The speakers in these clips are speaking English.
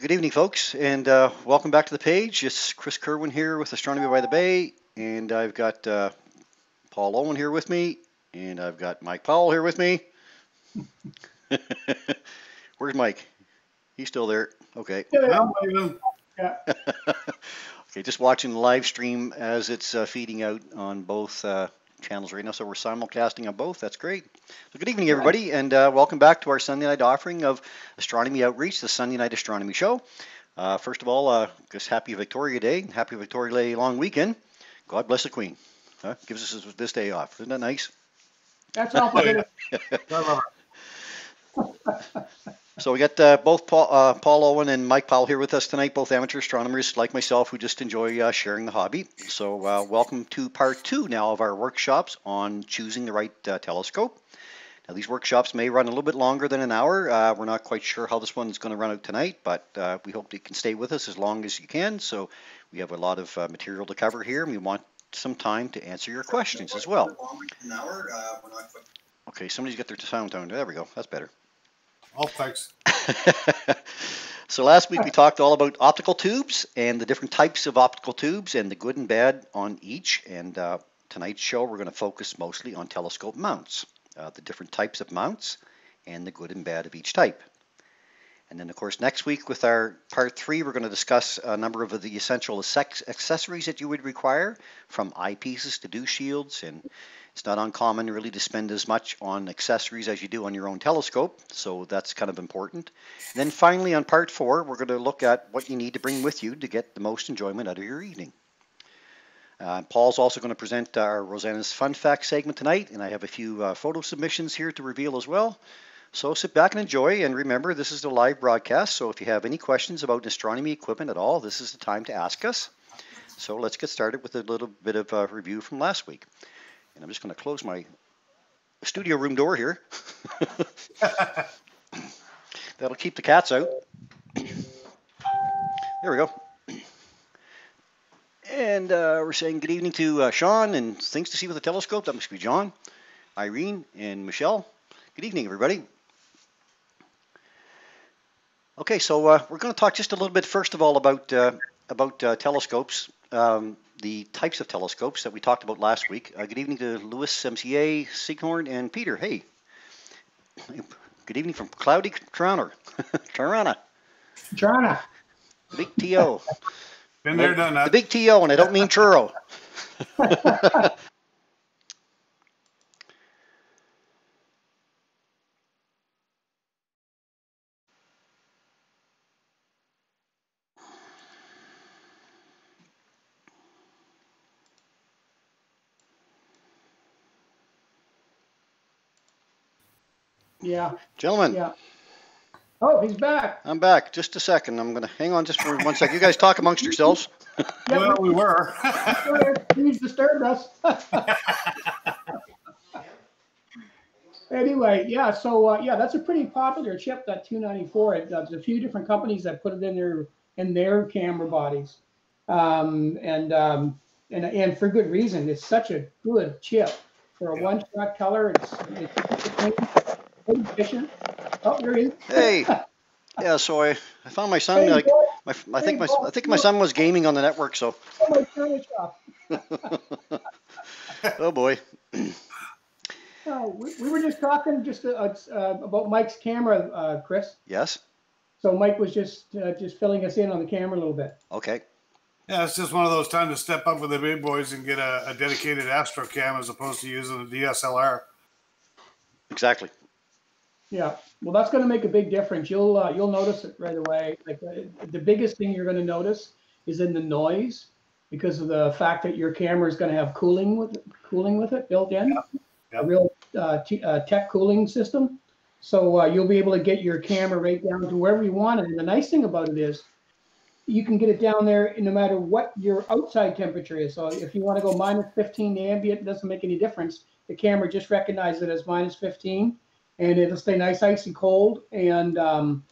Good evening, folks, and uh, welcome back to the page. It's Chris Kerwin here with Astronomy by the Bay, and I've got uh, Paul Owen here with me, and I've got Mike Powell here with me. Where's Mike? He's still there. Okay. Yeah. okay, just watching the live stream as it's uh, feeding out on both uh, channels right now. So we're simulcasting on both. That's great. So good evening, everybody, and uh, welcome back to our Sunday night offering of Astronomy Outreach, the Sunday Night Astronomy Show. Uh, first of all, uh, just happy Victoria Day, happy Victoria Day long weekend. God bless the Queen. Huh? Gives us this- this day off. Isn't that nice? That's all. So we got uh, both Paul, uh, Paul Owen and Mike Powell here with us tonight, both amateur astronomers like myself who just enjoy uh, sharing the hobby. So uh, welcome to part two now of our workshops on choosing the right uh, telescope. Now these workshops may run a little bit longer than an hour. Uh, we're not quite sure how this one is going to run out tonight, but uh, we hope you can stay with us as long as you can. So we have a lot of uh, material to cover here, and we want some time to answer your questions as well. Okay, somebody's got their sound down. There we go. That's better. Oh, thanks. so last week we talked all about optical tubes and the different types of optical tubes and the good and bad on each. And uh, tonight's show we're going to focus mostly on telescope mounts, uh, the different types of mounts, and the good and bad of each type. And then, of course, next week with our part three, we're going to discuss a number of the essential accessories that you would require, from eyepieces to dew shields. And it's not uncommon really to spend as much on accessories as you do on your own telescope, so that's kind of important. And then finally, on part four, we're going to look at what you need to bring with you to get the most enjoyment out of your evening. Uh, Paul's also going to present our Rosanna's Fun Fact segment tonight, and I have a few uh, photo submissions here to reveal as well. So sit back and enjoy, and remember, this is a live broadcast, so if you have any questions about astronomy equipment at all, this is the time to ask us. So let's get started with a little bit of a review from last week. And I'm just going to close my studio room door here. That'll keep the cats out. There we go. And uh, we're saying good evening to uh, Sean and things to see with the telescope. That must be John, Irene, and Michelle. Good evening, everybody. Okay, so uh, we're going to talk just a little bit first of all about uh, about uh, telescopes, um, the types of telescopes that we talked about last week. Uh, good evening to Louis, MCA, Sighorn, and Peter. Hey, good evening from cloudy Toronto, Toronto, Toronto. the big TO, Been there, done the that. big TO, and I don't mean churro. Yeah. Gentlemen, Yeah. Oh, he's back. I'm back. Just a second. I'm going to hang on just for one second. You guys talk amongst yourselves. Yeah, Well, we were. He's disturbed us. anyway, yeah. So uh, yeah, that's a pretty popular chip, that 294. It, uh, there's a few different companies that put it in their in their camera bodies, um, and um, and and for good reason. It's such a good chip for a Yeah. one-shot color. It's, it's, it's. Oh, there he is. Hey, yeah. So I, I found my son. Hey, Like, my, I think my I think my son was gaming on the network. So, Oh, my camera shop. oh boy. Oh, we, we were just talking just uh, uh, about Mike's camera, uh, Chris. Yes. So Mike was just uh, just filling us in on the camera a little bit. Okay. Yeah, it's just one of those times to step up with the big boys and get a, a dedicated Astro cam as opposed to using a DSLR. Exactly. Yeah, well, that's going to make a big difference. You'll uh, you'll notice it right away. Like uh, the biggest thing you're going to notice is in the noise because of the fact that your camera is going to have cooling with cooling with it built in, Yeah. a real uh, t- uh, tech cooling system. So uh, you'll be able to get your camera right down to wherever you want it. And the nice thing about it is you can get it down there no matter what your outside temperature is. So if you want to go minus 15 ambient, it doesn't make any difference. The camera just recognizes it as minus 15 and it'll stay nice, icy cold. And um,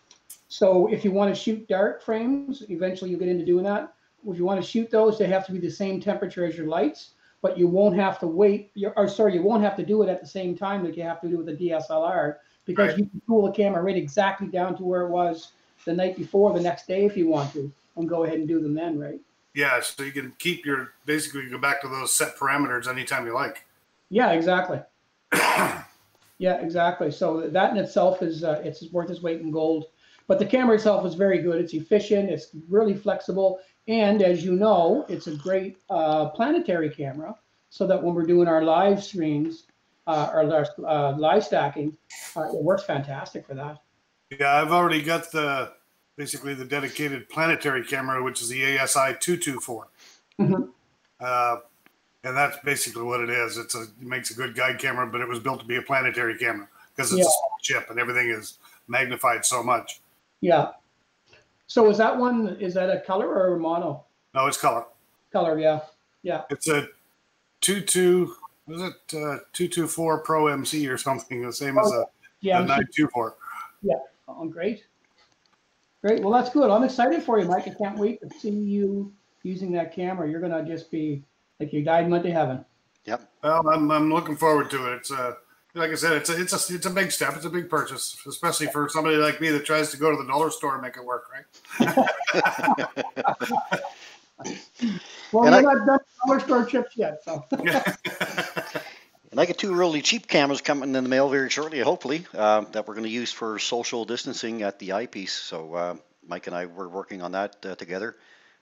so if you want to shoot dark frames, eventually you'll get into doing that. If you want to shoot those, they have to be the same temperature as your lights, but you won't have to wait. Or sorry, you won't have to do it at the same time that you have to do with the DSLR because Right. you can cool the camera right exactly down to where it was the night before, the next day if you want to, and go ahead and do them then, right? Yeah, so you can keep your basically go back to those set parameters anytime you like. Yeah, exactly. yeah, exactly. So that in itself is uh, it's worth its weight in gold. But the camera itself is very good. It's efficient. It's really flexible, and as you know, it's a great uh, planetary camera. So that when we're doing our live streams, uh, or our uh, live stacking, uh, it works fantastic for that. Yeah, I've already got the basically the dedicated planetary camera, which is the ASI two two four. And that's basically what it is. It's a it makes a good guide camera, but it was built to be a planetary camera because it's Yeah. a small chip and everything is magnified so much. Yeah. So is that one? Is that a color or a mono? No, it's color. Color, yeah, yeah. It's a two two. Was it uh, two two four Pro MC or something? The same as a, Yeah, a I'm nine two four. Oh, great. Great. Well, that's good. I'm excited for you, Mike. I can't wait to see you using that camera. You're gonna just be like your guide went to heaven. Yep. Well, I'm, I'm looking forward to it. It's a like I said, it's a it's a it's a big step. It's a big purchase, especially for somebody like me that tries to go to the dollar store and make it work. Right? Well, And you're I- not done dollar store chips yet, so. And I get two really cheap cameras coming in the mail very shortly, hopefully, uh, that we're going to use for social distancing at the eyepiece. So uh, Mike and I were working on that uh, together.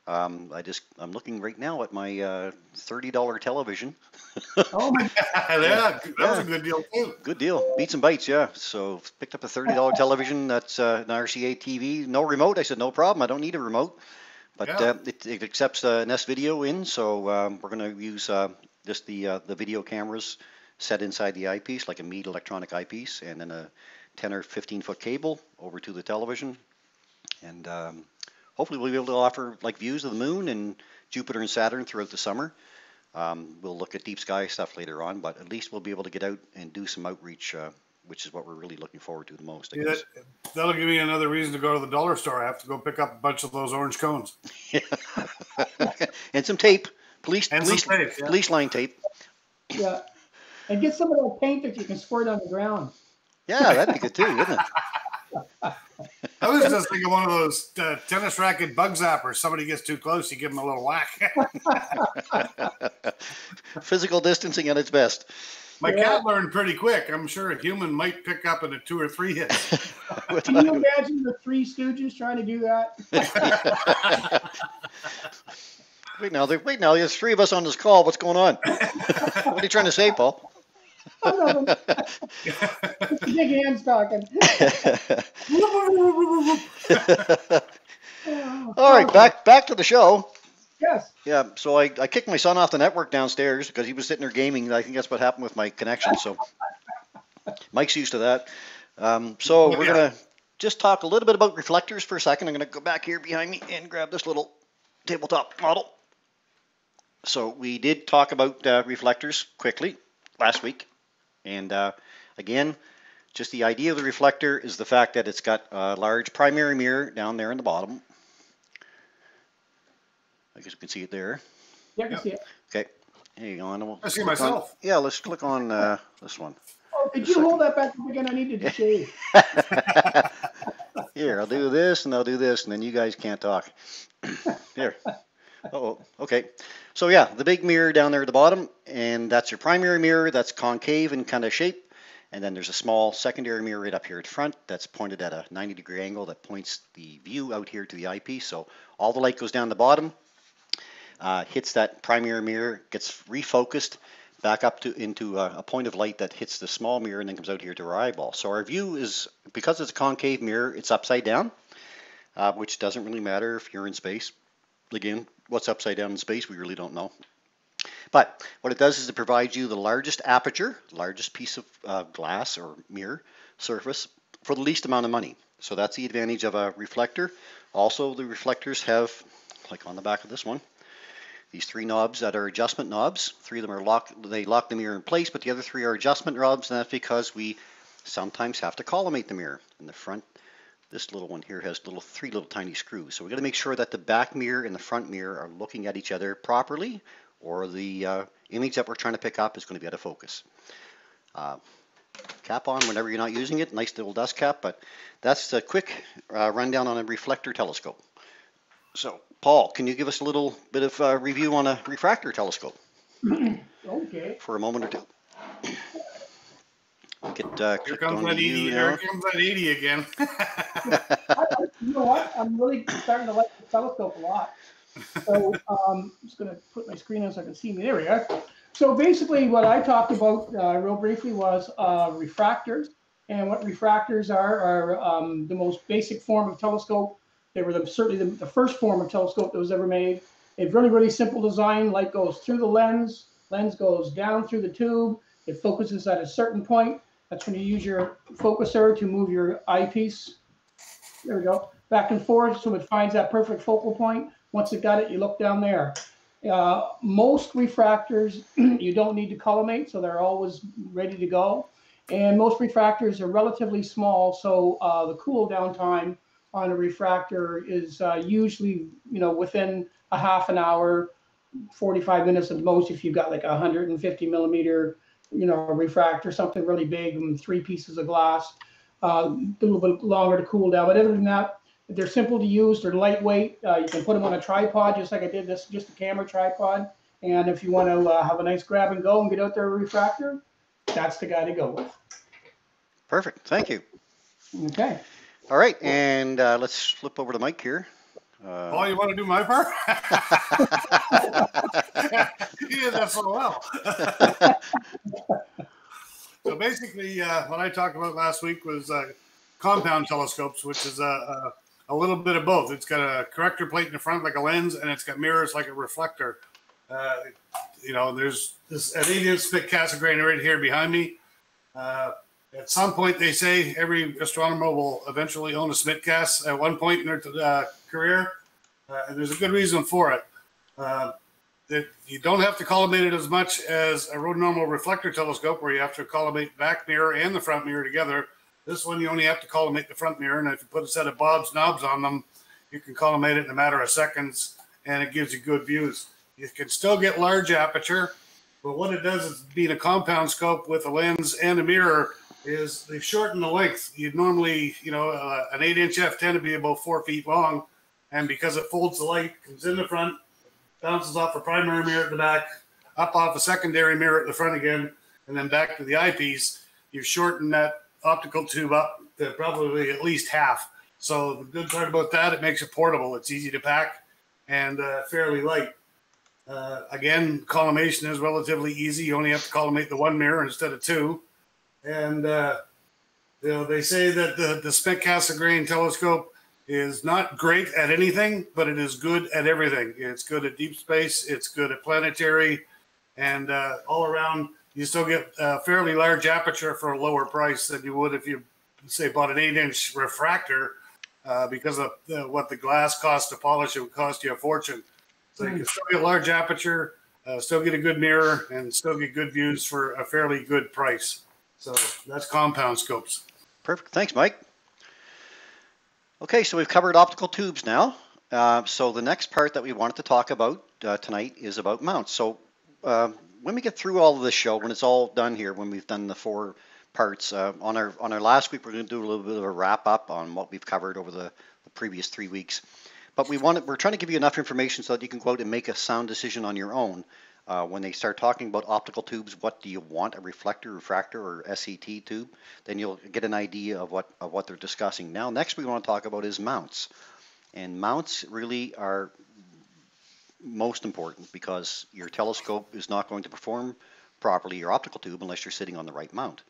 Um, I just I'm looking right now at my uh, thirty dollar television. Oh my, god! yeah, that was a good deal too. Good deal, beats and bites, yeah. So picked up a thirty dollar television. That's uh, an RCA TV, no remote. I said no problem. I don't need a remote, but Yeah. uh, it, it accepts uh, an S video in. So um, we're going to use uh, just the uh, the video cameras set inside the eyepiece, like a Meade electronic eyepiece, and then a 10 or 15 foot cable over to the television. And um, hopefully we'll be able to offer like views of the moon and Jupiter and Saturn throughout the summer. Um, we'll look at deep sky stuff later on, but at least we'll be able to get out and do some outreach, uh, which is what we're really looking forward to the most. I Yeah, guess. that, that'll give me another reason to go to the dollar store. I have to go pick up a bunch of those orange cones and some tape, police, and some police, tape. Yeah. police line tape. yeah. And get some of that paint that you can squirt on the ground. Yeah, that'd be good too, wouldn't I was just thinking one of those uh, tennis racket bug zappers. Somebody gets too close, you give them a little whack. Physical distancing at its best. My Yeah. cat learned pretty quick. I'm sure a human might pick up in a two or three hits. Can you imagine the Three Stooges trying to do that? Wait now, wait now. There's three of us on this call. What's going on? what are you trying to say, Paul? One of them. Big hands talking. All right, back back to the show. Yes. Yeah, so I, I kicked my son off the network downstairs because he was sitting there gaming. I think that's what happened with my connection. So Mike's used to that. Um, so we're gonna just talk a little bit about reflectors for a second. I'm gonna go back here behind me and grab this little tabletop model. So we did talk about uh, reflectors quickly last week, and uh, again, just the idea of the reflector is the fact that it's got a large primary mirror down there in the bottom. I guess you can see it there. Yeah, I can see it. Okay, hang on. We'll I see click on- myself. yeah, let's click on uh, this one. Oh, could you hold that back up again? I needed to shave. Here, I'll do this and I'll do this, and then you guys can't talk. Here. Oh, okay. So yeah, the big mirror down there at the bottom, and that's your primary mirror. That's concave in kind of shape. And then there's a small secondary mirror right up here at front that's pointed at a 90 degree angle that points the view out here to the eyepiece. So all the light goes down the bottom, uh, hits that primary mirror, gets refocused back up to into a, a point of light that hits the small mirror and then comes out here to our eyeball. So our view is because it's a concave mirror, it's upside down, uh, which doesn't really matter if you're in space. Again, what's upside down in space, we really don't know. But what it does is it provides you the largest aperture, largest piece of uh, glass or mirror surface for the least amount of money. So that's the advantage of a reflector. Also, the reflectors have, like on the back of this one, these three knobs that are adjustment knobs. Three of them are locked, they lock the mirror in place, but the other three are adjustment knobs, and that's because we sometimes have to collimate the mirror. In the front, this little one here has little three little tiny screws. So we got to make sure that the back mirror and the front mirror are looking at each other properly, or the uh, image that we're trying to pick up is going to be out of focus. Uh, cap on whenever you're not using it. Nice little dust cap, but that's a quick uh, rundown on a reflector telescope. So, Paul, can you give us a little bit of uh, review on a refractor telescope Okay. for a moment or two? Get uh, Here comes that to eighty. Here comes that eighty again. I- I- You know what? I'm really starting to like the telescope a lot. So um, I'm just going to put my screen on so I can see me. There we are. So basically, what I talked about uh, real briefly was uh, refractors. And what refractors are are um, the most basic form of telescope. They were the, certainly the, the first form of telescope that was ever made. A really, really simple design. Light goes through the lens. Lens goes down through the tube. It focuses at a certain point. That's when you use your focuser to move your eyepiece. There we go. Back and forth so it finds that perfect focal point. Once it got it, you look down there. Uh, most refractors, you don't need to collimate, so they're always ready to go. And most refractors are relatively small, so uh, the cool down time on a refractor is uh, usually, you know, within a half an hour, 45 minutes at most if you've got like a 150 millimeter, you know, refractor, something really big and three pieces of glass. Uh, a little bit longer to cool down, but other than that, they're simple to use. They're lightweight. Uh, you can put them on a tripod, just like I did this, just a camera tripod. And if you want to uh, have a nice grab and go and get out there a refractor, that's the guy to go with. Perfect. Thank you. Okay. All right, and uh, let's flip over to Mike here. Uh, Oh, you want to do my part? you did that so well. so basically, uh, what I talked about last week was uh, compound telescopes, which is a, a, a little bit of both. It's got a corrector plate in the front like a lens, and it's got mirrors like a reflector. Uh, you know, there's this an eight inch Schmidt-Cassegrain right here behind me. At some point, they say every astronomer will eventually own a Schmidt-Cass at one point in their uh, career, uh, and there's a good reason for it. Uh, you don't have to collimate it as much as a road normal reflector telescope, where you have to collimate back mirror and the front mirror together. This one, you only have to collimate the front mirror, and if you put a set of Bob's knobs on them, you can collimate it in a matter of seconds, and it gives you good views. You can still get large aperture, but what it does is being a compound scope with a lens and a mirror is they've shortened the length. You'd normally, you know, uh, an eight inch f10 would be about four feet long. And because it folds the light, comes in the front, bounces off a primary mirror at the back, up off a secondary mirror at the front again, and then back to the eyepiece, you've shortened that optical tube up to probably at least half. So the good part about that, it makes it portable. It's easy to pack and uh, fairly light. Uh, again, collimation is relatively easy. You only have to collimate the one mirror instead of two. And uh, you know, they say that the the Schmidt-Cassegrain telescope is not great at anything, but it is good at everything. It's good at deep space. It's good at planetary, and uh, all around. You still get a fairly large aperture for a lower price than you would if you say bought an eight-inch refractor, uh, because of the, what the glass costs to polish. It would cost you a fortune. So you can still get a large aperture, uh, still get a good mirror, and still get good views for a fairly good price. So that's compound scopes. Perfect. Thanks, Mike. Okay, so we've covered optical tubes now. Uh, so the next part that we wanted to talk about uh, tonight is about mounts. So uh, when we get through all of this show, when it's all done here, when we've done the four parts uh, on our on our last week, we're going to do a little bit of a wrap up on what we've covered over the, the previous three weeks. But we want we're trying to give you enough information so that you can go out and make a sound decision on your own. Uh, when they start talking about optical tubes, what do you want? A reflector, refractor, or SCT tube? Then you'll get an idea of what of what they're discussing. Now, next we want to talk about is mounts, and mounts really are most important because your telescope is not going to perform properly your optical tube unless you're sitting on the right mount.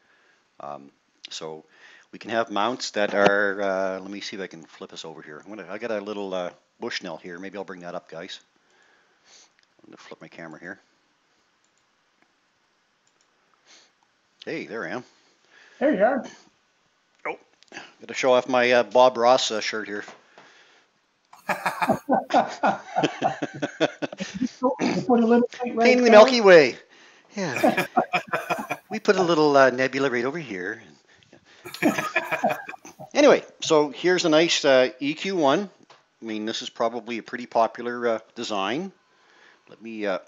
Um, so we can have mounts that are. Uh, let me see if I can flip us over here. I'm gonna. I got a little uh, Bushnell here. Maybe I'll bring that up, guys. I'm gonna flip my camera here. Hey, there I am. There you are. Oh, got to show off my uh, Bob Ross uh, shirt here. You put a little light right Painting the. Milky Way. Yeah. we put a little uh, nebula right over here. anyway, so here's a nice uh, EQ1. I mean, this is probably a pretty popular uh, design. Let me uh,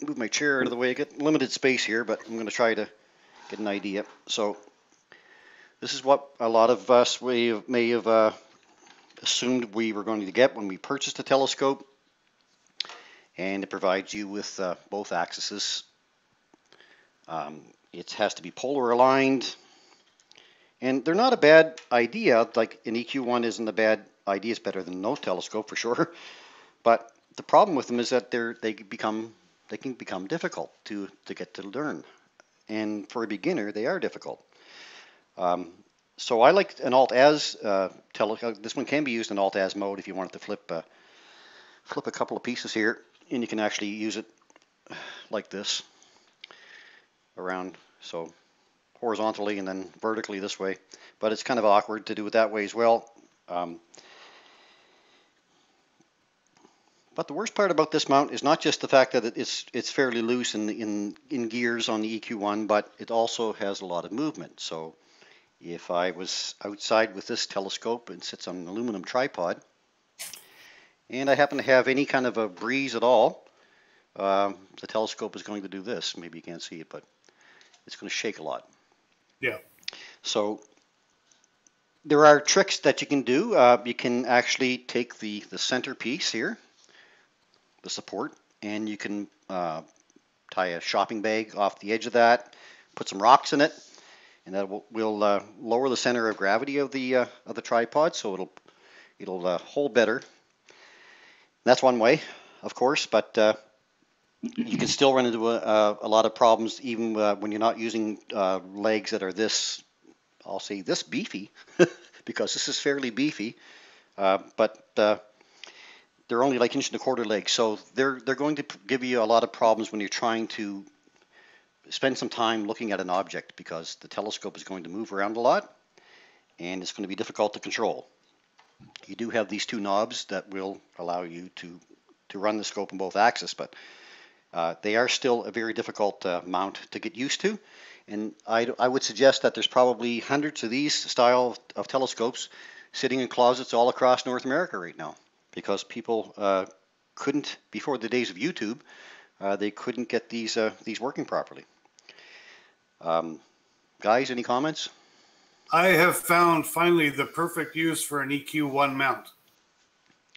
move my chair out of the way. I get limited space here, but I'm going to try to get an idea. So this is what a lot of us may have, may have uh, assumed we were going to get when we purchased a telescope. And it provides you with uh, both axes. Um, it has to be polar aligned. And they're not a bad idea. Like an EQ1 isn't a bad idea. It's better than no telescope for sure. But the problem with them is that they're they become they can become difficult to to get to learn. And for a beginner, they are difficult. Um, so I like an alt-az uh, tele. uh, This one can be used in alt-az mode if you wanted to flip uh, flip a couple of pieces here, and you can actually use it like this around so horizontally and then vertically this way. But it's kind of awkward to do it that way as well. Um, but the worst part about this mount is not just the fact that it's it's fairly loose in in in gears on the EQ1, but it also has a lot of movement. So if I was outside with this telescope and sits on an aluminum tripod, and I happen to have any kind of a breeze at all, um, the telescope is going to do this. Maybe you can't see it, but it's going to shake a lot. Yeah. So there are tricks that you can do. Uh, you can actually take the the centerpiece here, the support, and you can uh, tie a shopping bag off the edge of that, put some rocks in it, and that will, will uh, lower the center of gravity of the uh, of the tripod, so it'll it'll uh, hold better. That's one way, of course, but uh, you can still run into a, a, lot of problems even uh, when you're not using uh, legs that are this, I'll say this beefy, because this is fairly beefy, but they're only like inch and a quarter legs, so they're they're going to give you a lot of problems when you're trying to spend some time looking at an object because the telescope is going to move around a lot, and it's going to be difficult to control. You do have these two knobs that will allow you to to run the scope on both axes, but uh, they are still a very difficult uh, mount to get used to. And I, I would suggest that there's probably hundreds of these style of, of telescopes sitting in closets all across North America right now because people uh, couldn't, before the days of YouTube, uh, they couldn't get these, uh, these working properly. Um, guys, any comments? I have found finally the perfect use for an EQ1 mount.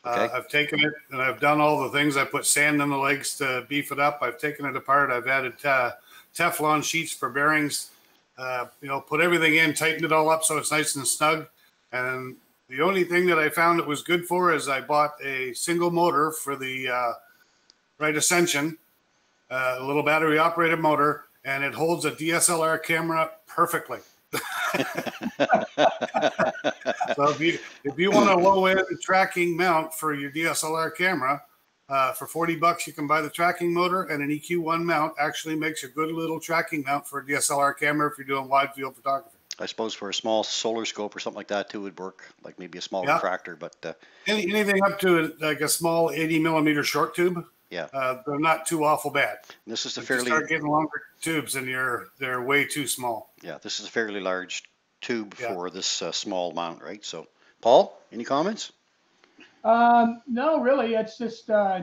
Uh, Okay. I've taken it and I've done all the things. I put sand in the legs to beef it up. I've taken it apart. I've added uh, Teflon sheets for bearings. Uh, you know, put everything in, tightened it all up so it's nice and snug. And the only thing that I found it was good for is I bought a single motor for the uh, right Ascension, uh, a little battery operated motor, and it holds a DSLR camera perfectly. So if you if you want a low end tracking mount for your DSLR camera, uh, for forty bucks you can buy the tracking motor and an EQ1 mount. Actually makes a good little tracking mount for a DSLR camera if you're doing wide field photography. I suppose for a small solar scope or something like that too would work, like maybe a small Yeah. refractor, but uh, Any, anything up to like a small 80 millimeter short tube, Yeah. uh, they're not too awful bad. this is a If you fairly start getting longer tubes and you're they're way too small. Yeah, this is a fairly large tube Yeah. for this uh, small mount, right? So, Paul, any comments? Um, no, really, it's just, uh,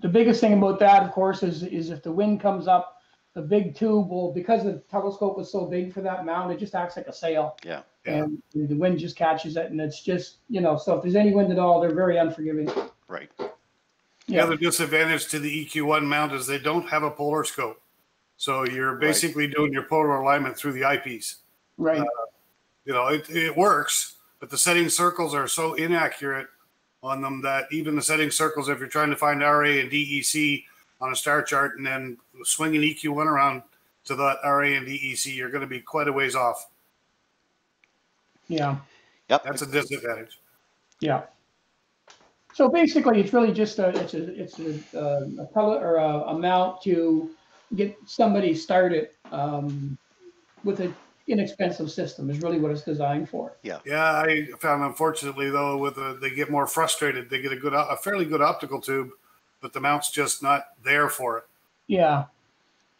the biggest thing about that, of course, is, is if the wind comes up, the big tube will, because the telescope was so big for that mount, it just acts like a sail. Yeah. Yeah. And the wind just catches it and it's just, you know, so if there's any wind at all, they're very unforgiving. Right. The Yeah, other disadvantage to the EQ1 mount is they don't have a polar scope. So you're basically doing your polar alignment through the eyepiece. right. Uh, you know, it, it works, but the setting circles are so inaccurate on them that even the setting circles, if you're trying to find RA and DEC on a star chart and then swing an EQ1 around to the RA and DEC, you're going to be quite a ways off. Yeah. Yep. That's a disadvantage. Yeah. So basically, it's really just a, it's a, it's a, uh, a pellet or a, a mount to get somebody started, um, with an inexpensive system is really what it's designed for. Yeah. Yeah, I found unfortunately though, with the, they get more frustrated. They get a good, a fairly good optical tube, but the mount's just not there for it. Yeah.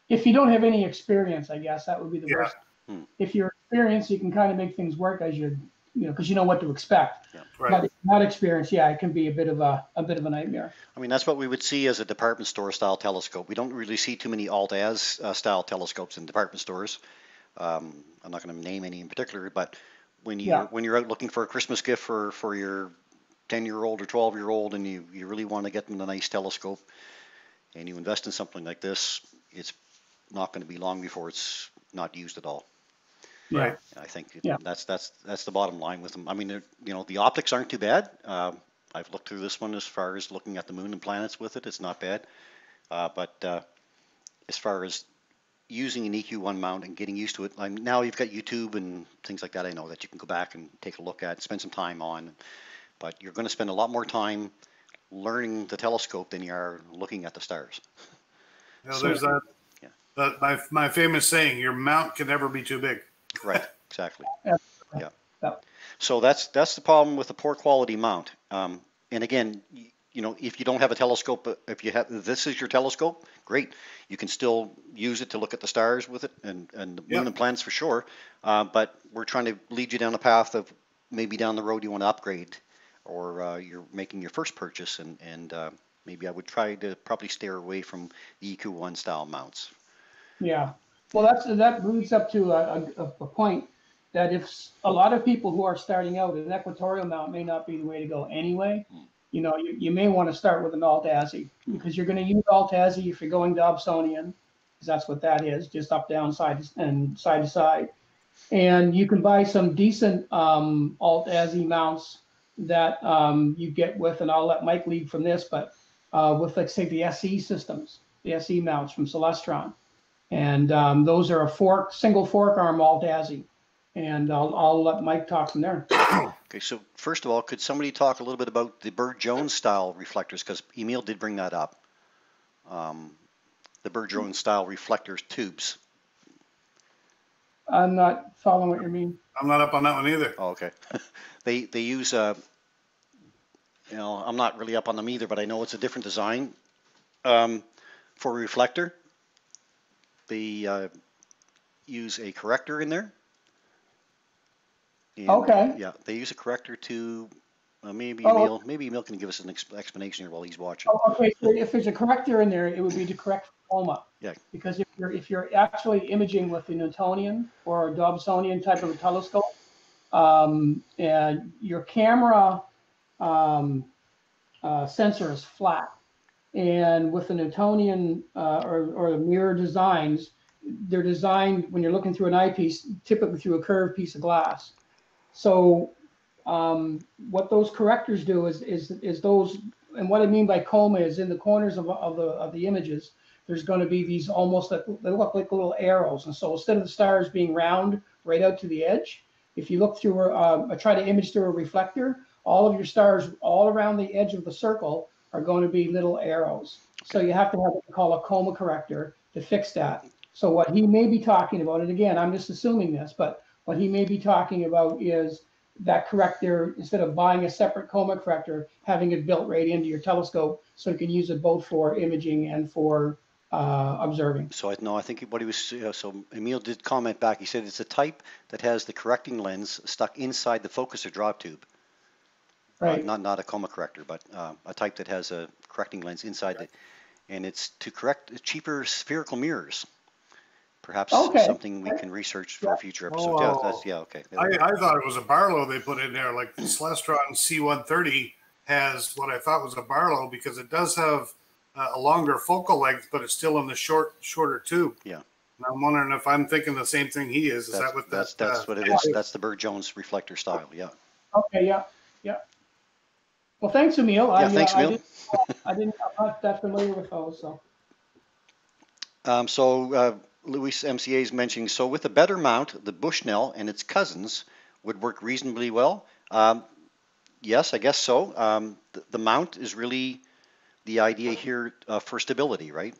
If you don't have any experience, I guess that would be the Yeah. worst. Hmm. If you're experienced, you can kind of make things work as you you know, because you know what to expect. Yeah. Right. But not experience, yeah, it can be a bit of a, a bit of a nightmare. I mean, that's what we would see as a department store style telescope. We don't really see too many alt-az uh, style telescopes in department stores. Um, I'm not going to name any in particular, but when you Yeah. when you're out looking for a Christmas gift for for your 10 year old or 12 year old, and you you really want to get them a nice telescope, and you invest in something like this, it's not going to be long before it's not used at all. Right. I think Yeah. that's that's that's the bottom line with them. I mean, you know, the optics aren't too bad. Um, I've looked through this one as far as looking at the moon and planets with it. It's not bad. Uh, but uh, as far as using an EQ1 mount and getting used to it, I mean, now you've got YouTube and things like that. I know that you can go back and take a look at, spend some time on. But you're going to spend a lot more time learning the telescope than you are looking at the stars. You know, there's that, Yeah. that my, my famous saying, your mount can never be too big. Right, exactly. Yeah. Yeah. Yeah. So that's, that's the problem with the poor quality mount. Um, and again, y- you know, if you don't have a telescope, uh, if you have, this is your telescope, great. You can still use it to look at the stars with it and, and the Yeah. moon and planets for sure. Uh, but we're trying to lead you down a path of maybe down the road you want to upgrade or uh, you're making your first purchase and, and uh, maybe I would try to probably steer away from the EQ1 style mounts. Yeah, well, that's, that leads up to a, a, a point that if a lot of people who are starting out, an equatorial mount may not be the way to go anyway. You know, you, you may want to start with an Alt-ASI because you're going to use Alt-ASI if you're going Dobsonian, because that's what that is, just up, down, side, and side to side. And you can buy some decent um, Alt-ASI mounts that um, you get with, and I'll let Mike lead from this, but uh, with, like, say, the SE systems, the SE mounts from Celestron. And um, those are a fork, single fork arm Alt-ASI. And I'll, I'll let Mike talk from there. Okay, so first of all, could somebody talk a little bit about the Bird Jones style reflectors? Because Emil did bring that up. Um, the Bird Jones style reflectors tubes. I'm not following what you mean. I'm not up on that one either. Oh, okay. they they use uh, you know, I'm not really up on them either, but I know it's a different design um, for a reflector. They uh, use a corrector in there. And, Okay. Yeah, they use a corrector to uh, maybe Oh. Emil maybe Emil can give us an explanation here while he's watching. Oh, okay, so if there's a corrector in there, it would be to correct coma. Yeah. Because if you're, if you're actually imaging with the Newtonian or a Dobsonian type of a telescope, um, and your camera um, uh, sensor is flat. And with the Newtonian uh, or, or mirror designs, they're designed when you're looking through an eyepiece, typically through a curved piece of glass. So um, what those correctors do is, is, is those, and what I mean by coma is in the corners of, of the, of the images, there's going to be these almost, they look like little arrows. And so instead of the stars being round right out to the edge, if you look through, a, um, try to image through a reflector, all of your stars all around the edge of the circle are going to be little arrows. So you have to have what we call a coma corrector to fix that. So what he may be talking about, and again, I'm just assuming this, but what he may be talking about is that corrector, instead of buying a separate coma corrector, having it built right into your telescope so you can use it both for imaging and for uh, observing. So I know I think what he was uh, so Emil did comment back. He said it's a type that has the correcting lens stuck inside the focuser drop tube. Uh, Right. not not a coma corrector, but uh, a type that has a correcting lens inside it, and it's to correct cheaper spherical mirrors. Perhaps Okay. something we can research for a future episode. Yeah, that's yeah okay. I, I thought it was a Barlow they put in there. Like the Celestron C130 has what I thought was a Barlow because it does have uh, a longer focal length, but it's still in the short, shorter tube. Yeah. And I'm wondering if I'm thinking the same thing he is. Is that's that what that's, that, that's uh, what it is. That's the Bird Jones reflector style. Yeah. Okay, yeah, yeah. Well, thanks, Emil. I, Yeah. uh, Thanks, I Emil. didn't- I didn't, I'm not that familiar with those, so. Um, so uh, Luis MCA is mentioning, so with a better mount, the Bushnell and its cousins would work reasonably well. Um, yes, I guess so. Um, the, the mount is really the idea here uh, for stability, right?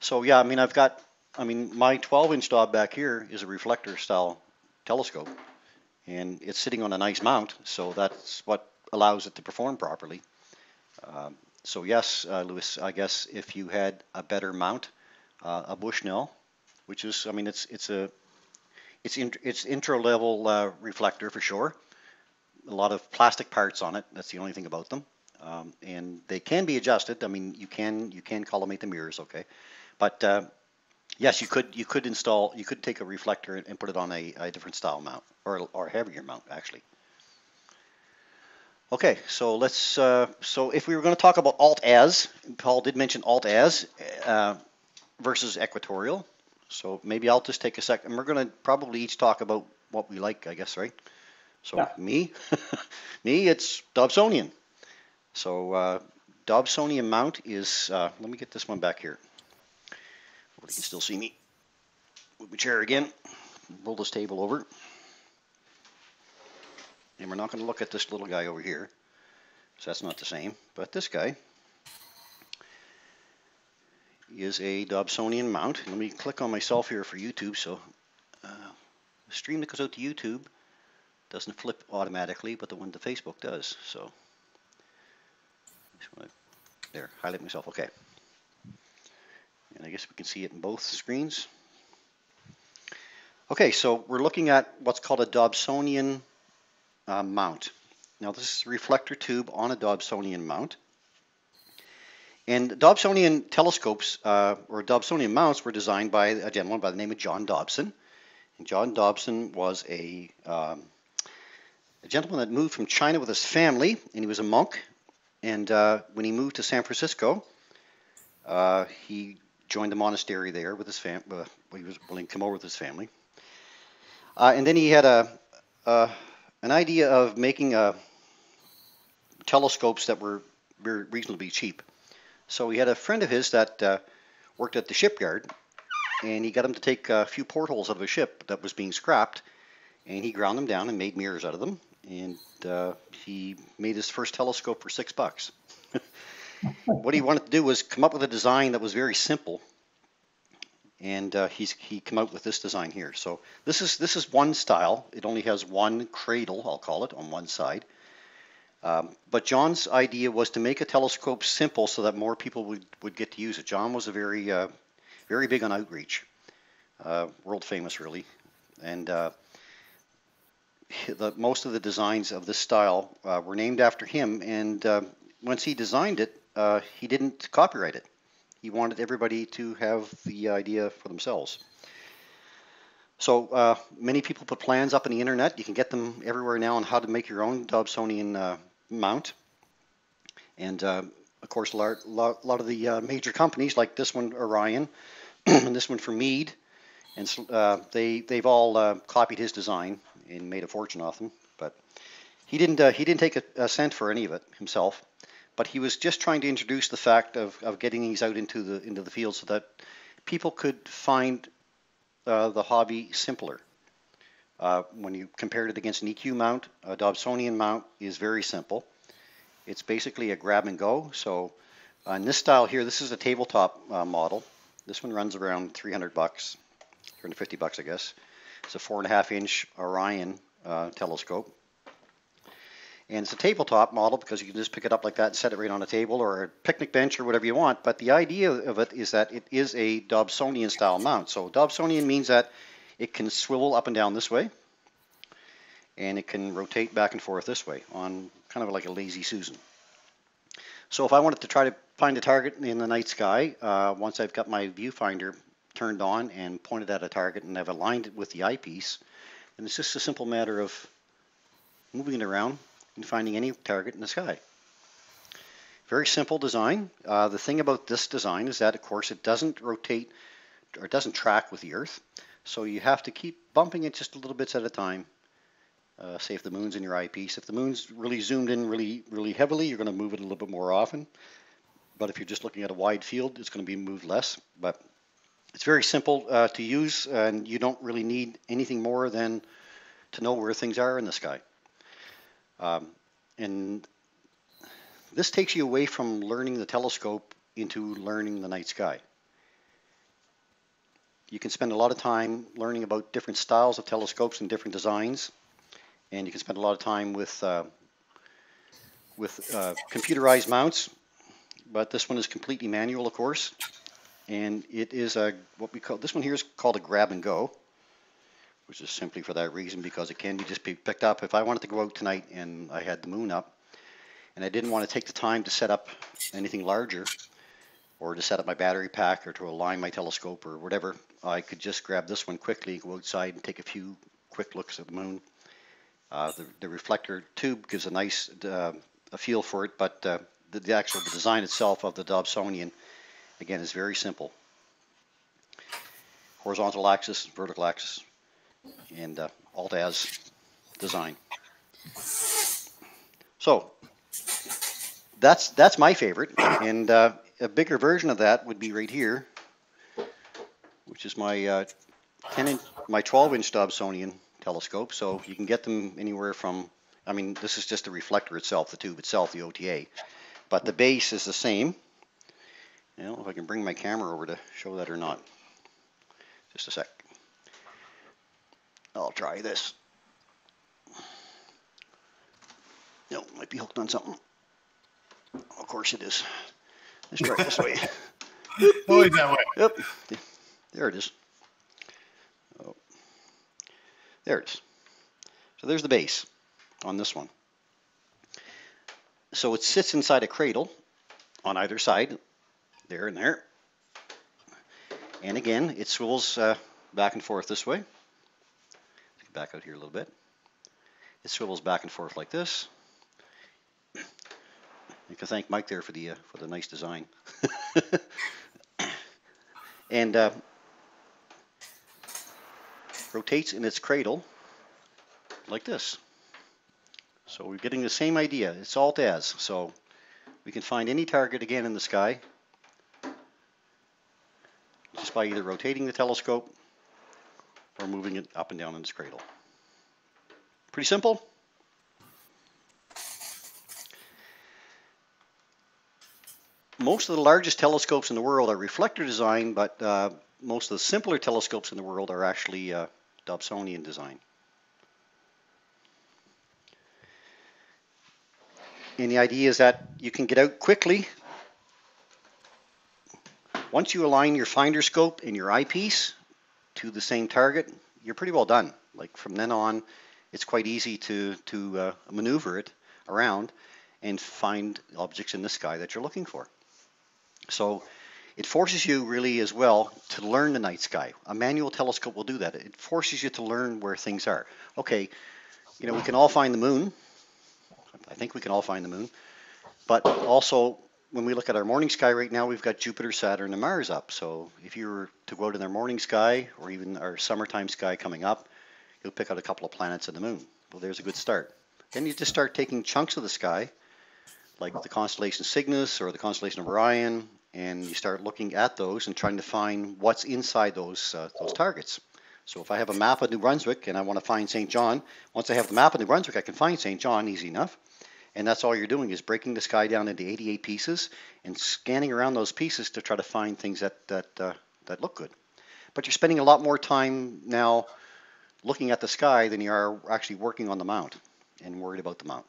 So yeah, I mean, I've got, I mean, my 12 inch Dob back here is a reflector style telescope and it's sitting on a nice mount. So that's what allows it to perform properly. Um, so yes, uh, Lewis, I guess if you had a better mount, uh, a Bushnell, which is, I mean, it's it's a it's in, it's intro level uh, reflector for sure. a lot of plastic parts on it. That's the only thing about them. Um, and they can be adjusted. I mean, you can you can collimate the mirrors, okay, but uh, yes, you could you could install you could take a reflector and, and put it on a, a different style mount or or heavier mount actually. Okay, so let's uh, so if we were going to talk about alt-az, Paul did mention alt-az uh, versus equatorial. So maybe I'll just take a second. We're going to probably each talk about what we like, I guess, right? So Yeah. me, me, it's Dobsonian. So uh, Dobsonian mount is, uh, let me get this one back here. You can still see me. Move my chair again. Roll this table over. And we're not going to look at this little guy over here. So that's not the same. But this guy is a Dobsonian mount. Let me click on myself here for YouTube. So uh, the stream that goes out to YouTube doesn't flip automatically, but the one to Facebook does. So just wanna- there, highlight myself. Okay. And I guess we can see it in both screens. Okay, so we're looking at what's called a Dobsonian uh, mount. Now this is a reflector tube on a Dobsonian mount. And Dobsonian telescopes, uh, or Dobsonian mounts, were designed by a gentleman by the name of John Dobson. And John Dobson was a, um, a gentleman that moved from China with his family, and he was a monk. And uh, when he moved to San Francisco, uh, he joined the monastery there with his family. Uh, he was willing to come over with his family. Uh, and then he had a, an idea of making uh, telescopes that were reasonably cheap. So he had a friend of his that uh, worked at the shipyard, and he got him to take a few portholes out of a ship that was being scrapped, and he ground them down and made mirrors out of them. And uh, he made his first telescope for six bucks. what he wanted to do was come up with a design that was very simple, and uh, he's he came out with this design here. So this is this is one style. It only has one cradle, I'll call it, on one side. Um, but John's idea was to make a telescope simple so that more people would, would get to use it. John was a very uh, very big on outreach, uh, world famous really, and uh, the, most of the designs of this style uh, were named after him. And uh, once he designed it, uh, he didn't copyright it. He wanted everybody to have the idea for themselves. So uh, many people put plans up on the internet. You can get them everywhere now on how to make your own Dobsonian uh, mount. And uh, of course, a lot, lot, of the major companies like this one, Orion, and this one from Meade, and uh, they they've all uh, copied his design and made a fortune off them. But he didn't uh, he didn't take a, a cent for any of it himself. But he was just trying to introduce the fact of, of getting these out into the into the field so that people could find uh, the hobby simpler. Uh, when you compared it against an EQ mount, a Dobsonian mount is very simple. It's basically a grab and go. So uh, in this style here, this is a tabletop uh, model. This one runs around 300 bucks, 350 bucks, I guess. It's a four and a half inch Orion uh, telescope. And it's a tabletop model because you can just pick it up like that and set it right on a table or a picnic bench or whatever you want. But the idea of it is that it is a Dobsonian style mount. So Dobsonian means that it can swivel up and down this way and it can rotate back and forth this way on kind of like a lazy Susan. So if I wanted to try to find a target in the night sky, uh, once I've got my viewfinder turned on and pointed at a target and I've aligned it with the eyepiece, then it's just a simple matter of moving it around and finding any target in the sky. Very simple design. Uh, the thing about this design is that, of course, it doesn't rotate or it doesn't track with the Earth. So you have to keep bumping it just a little bits at a time. Uh, say if the moon's in your eyepiece. If the moon's really zoomed in really, really heavily, you're going to move it a little bit more often. But if you're just looking at a wide field, it's going to be moved less. But it's very simple uh, to use, and you don't really need anything more than to know where things are in the sky. Um, and this takes you away from learning the telescope into learning the night sky. You can spend a lot of time learning about different styles of telescopes and different designs, and you can spend a lot of time with uh, with uh, computerized mounts. But this one is completely manual, of course, and it is a what we call this one here is called a grab and go. which is simply for that reason because it can be just be picked up. If I wanted to go out tonight and I had the moon up and I didn't want to take the time to set up anything larger or to set up my battery pack or to align my telescope or whatever, I could just grab this one quickly, go outside and take a few quick looks at the moon. Uh, the, the reflector tube gives a nice uh, a feel for it, but uh, the, the actual design itself of the Dobsonian, again, it's very simple. Horizontal axis, vertical axis, and uh, Alt-Az design. So that's that's my favorite, and uh, a bigger version of that would be right here, which is my uh, 10 inch, my 12 inch Dobsonian telescope. So you can get them anywhere from, I mean, this is just the reflector itself, the tube itself, the OTA, but the base is the same. You know, if I can bring my camera over to show that or not. Just a sec. I'll try this. No, might be hooked on something. Of course it is. Let's try this way. Always that way. Yep. There it is. Oh. There it is. So there's the base on this one. So it sits inside a cradle on either side, there and there. And again, it swivels uh, back and forth this way. Back out here a little bit. It swivels back and forth like this. You can thank Mike there for the uh, for the nice design. and uh, rotates in its cradle like this. So we're getting the same idea. It's Alt-Az. So we can find any target again in the sky by either rotating the telescope or moving it up and down in its cradle. Pretty simple. Most of the largest telescopes in the world are reflector design, but uh, most of the simpler telescopes in the world are actually uh, Dobsonian design. And the idea is that you can get out quickly. Once you align your finder scope and your eyepiece to the same target, you're pretty well done. Like from then on, it's quite easy to, to uh, maneuver it around and find objects in the sky that you're looking for. So it forces you really as well to learn the night sky. A manual telescope will do that. It forces you to learn where things are. Okay, you know, we can all find the moon. I think we can all find the moon. But also, when we look at our morning sky right now, we've got Jupiter, Saturn, and Mars up. So if you were to go to their morning sky or even our summertime sky coming up, you'll pick out a couple of planets and the moon. Well, there's a good start. Then you just start taking chunks of the sky, like the constellation Cygnus or the constellation of Orion, and you start looking at those and trying to find what's inside those uh, those targets. So if I have a map of New Brunswick and I want to find Saint John, once I have the map of New Brunswick, I can find Saint John easy enough. And that's all you're doing is breaking the sky down into 88 pieces and scanning around those pieces to try to find things that that uh, that look good. But you're spending a lot more time now looking at the sky than you are actually working on the mount and worried about the mount.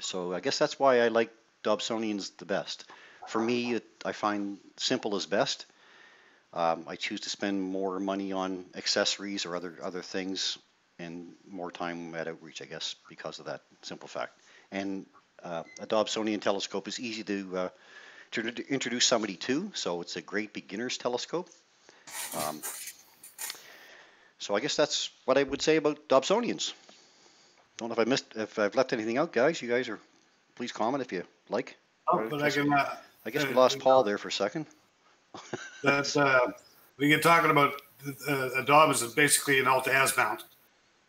So I guess that's why I like Dobsonians the best. For me, it, I find simple is best. Um, I choose to spend more money on accessories or other other things and more time at outreach, I guess, because of that simple fact. And uh, a Dobsonian telescope is easy to, uh, to introduce somebody to, so it's a great beginner's telescope. Um, so I guess that's what I would say about Dobsonians. Don't know if I missed, if I've left anything out, guys. You guys are, please comment if you like. Oh, but I can, uh, I guess we lost Paul there for a second. That's uh, we get talking about uh, a Dob is basically an Alt-Az mount,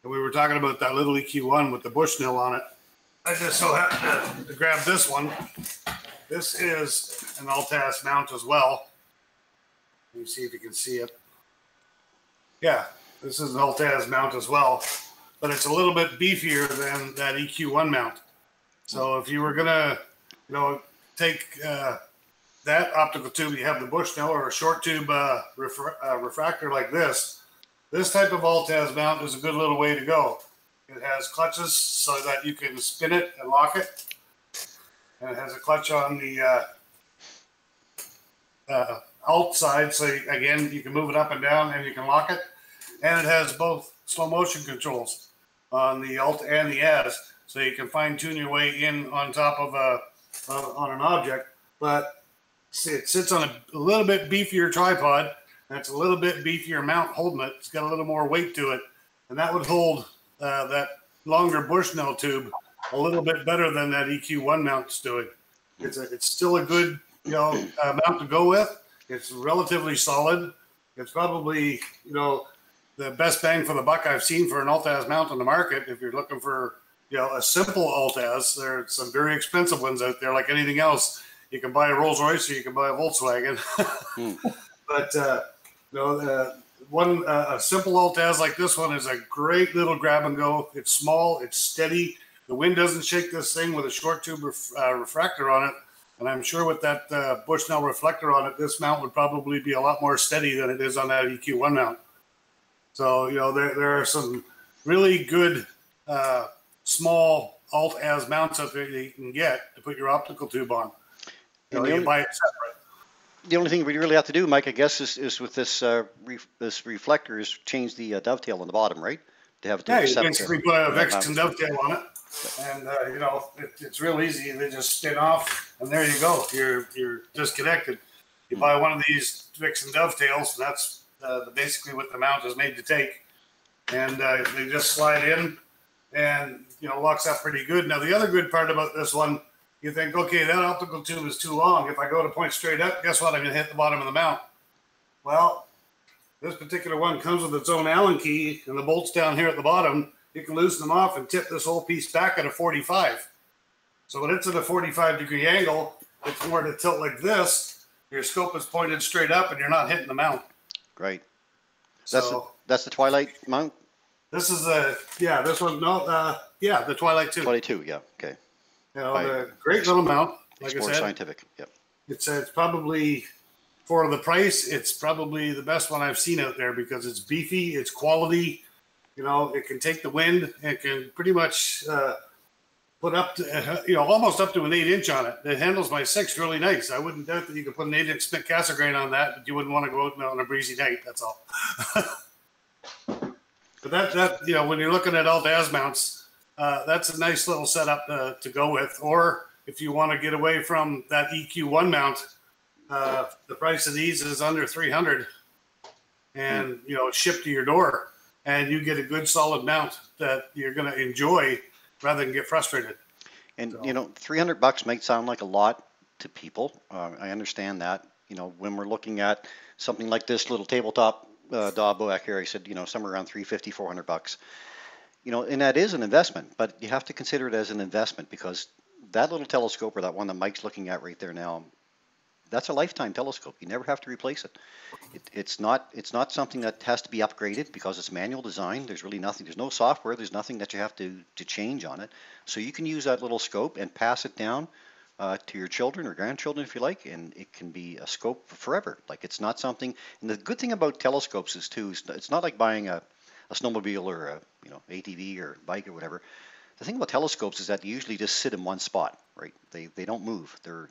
and we were talking about that little EQ1 with the Bushnell on it. I just so happened to grab this one. This is an Alt-Az mount as well. Let me see if you can see it. Yeah, this is an Alt-Az mount as well, but it's a little bit beefier than that EQ1 mount. So if you were gonna, you know, take uh, that optical tube, you have the Bushnell or a short tube uh, refra- uh, refractor like this. This type of Alt-Az mount is a good little way to go. It has clutches so that you can spin it and lock it. And it has a clutch on the uh, uh, alt side, so again, you can move it up and down and you can lock it. and it has both slow motion controls on the alt and the az, so you can fine tune your way in on top of a uh, on an object. But it sits on a, a little bit beefier tripod. That's a little bit beefier mount holding it. It's got a little more weight to it, and that would hold uh, that longer Bushnell tube a little bit better than that EQ1 mount's doing. It's a, it's still a good you know uh, mount to go with. It's relatively solid. It's probably you know the best bang for the buck I've seen for an Alt-Az mount on the market. If you're looking for you know a simple Alt-Az, there are some very expensive ones out there. Like anything else, you can buy a Rolls Royce or you can buy a Volkswagen. hmm. But uh, you know, uh, one uh, a simple Alt-Az like this one is a great little grab and go. It's small, it's steady. The wind doesn't shake this thing with a short tube ref, uh, refractor on it. And I'm sure with that uh, Bushnell reflector on it, this mount would probably be a lot more steady than it is on that EQ1 mount. So, you know, there, there are some really good uh, small alt-az mounts out there that you can get to put your optical tube on. You, know, you only, buy it separate. The only thing we really have to do, Mike, I guess, is, is with this uh, re- this reflector is change the uh, dovetail on the bottom, right? To have yeah, you basically put a dovetail on it and uh, you know it, it's real easy. They just spin off, and there you go. You're you're disconnected. You buy one of these dovetails, and that's uh, basically what the mount is made to take, and uh, they just slide in, and you know locks up pretty good. Now the other good part about this one, you think, okay, that optical tube is too long. If I go to point straight up, guess what? I'm going to hit the bottom of the mount. Well, this particular one comes with its own Allen key, and the bolts down here at the bottom you can loosen them off and tip this whole piece back at a 45. So when it's at a 45 degree angle, it's more to tilt like this. Your scope is pointed straight up and you're not hitting the mount. Great. That's so, the, that's the Twilight mount? This is a, yeah, this one, no, uh, yeah, the Twilight 2. 22, yeah, okay. You know, the great little mount, like I said. Scientific, yep. It's, uh, it's probably, for the price, it's probably the best one I've seen out there because it's beefy, it's quality, you know, it can take the wind. It can pretty much uh, put up to, uh, you know, almost up to an eight inch on it. It handles my six really nice. I wouldn't doubt that you could put an eight inch Schmidt Cassegrain on that, but you wouldn't want to go out on a breezy night. That's all. but that, that, you know, when you're looking at all Alt-Az mounts, uh, that's a nice little setup to, to go with. Or if you want to get away from that EQ1 mount, uh, the price of these is under 300 and, you know, shipped to your door and you get a good solid mount that you're going to enjoy rather than get frustrated. And so. you know, 300 bucks might sound like a lot to people. Uh, I understand that. You know, when we're looking at something like this little tabletop uh, back here, I said, you know, somewhere around 350, 400 bucks. You know, and that is an investment, but you have to consider it as an investment because that little telescope or that one that Mike's looking at right there now, that's a lifetime telescope. You never have to replace it. it. It's not it's not something that has to be upgraded because it's manual design. There's really nothing. There's no software. There's nothing that you have to to change on it. So you can use that little scope and pass it down uh, to your children or grandchildren if you like, and it can be a scope forever. Like it's not something. And the good thing about telescopes is too, it's not like buying a, a snowmobile or a you know ATV or bike or whatever. The thing about telescopes is that they usually just sit in one spot, right? They they don't move. They're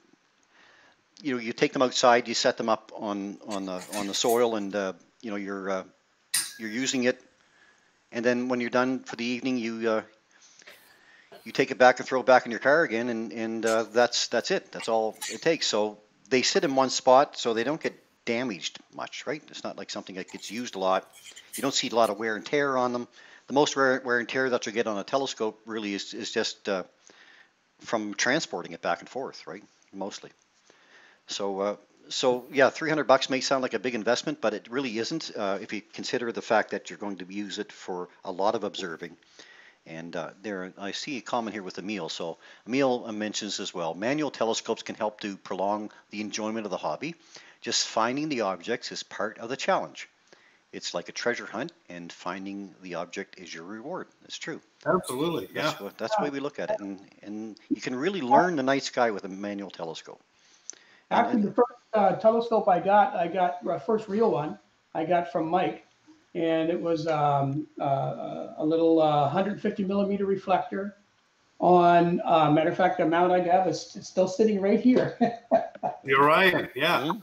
you know, you take them outside, you set them up on on the on the soil, and uh, you know you're uh, you're using it, and then when you're done for the evening, you uh, you take it back and throw it back in your car again, and and uh, that's that's it. That's all it takes. So they sit in one spot, so they don't get damaged much, right? It's not like something that gets used a lot. You don't see a lot of wear and tear on them. The most wear, wear and tear that you get on a telescope really is is just uh, from transporting it back and forth, right? Mostly. So, uh, so yeah, 300 bucks may sound like a big investment, but it really isn't uh, if you consider the fact that you're going to use it for a lot of observing. And uh, there, I see a comment here with Emil. So Emil mentions as well, manual telescopes can help to prolong the enjoyment of the hobby. Just finding the objects is part of the challenge. It's like a treasure hunt, and finding the object is your reward. That's true. Absolutely, yeah. That's, what, that's the way we look at it, and and you can really learn the night sky with a manual telescope. Actually, the first uh, telescope I got, I got uh, first real one I got from Mike, and it was um, uh, a little 150 uh, millimeter reflector. On uh, matter of fact, the mount I have is still sitting right here. You're right. Yeah. that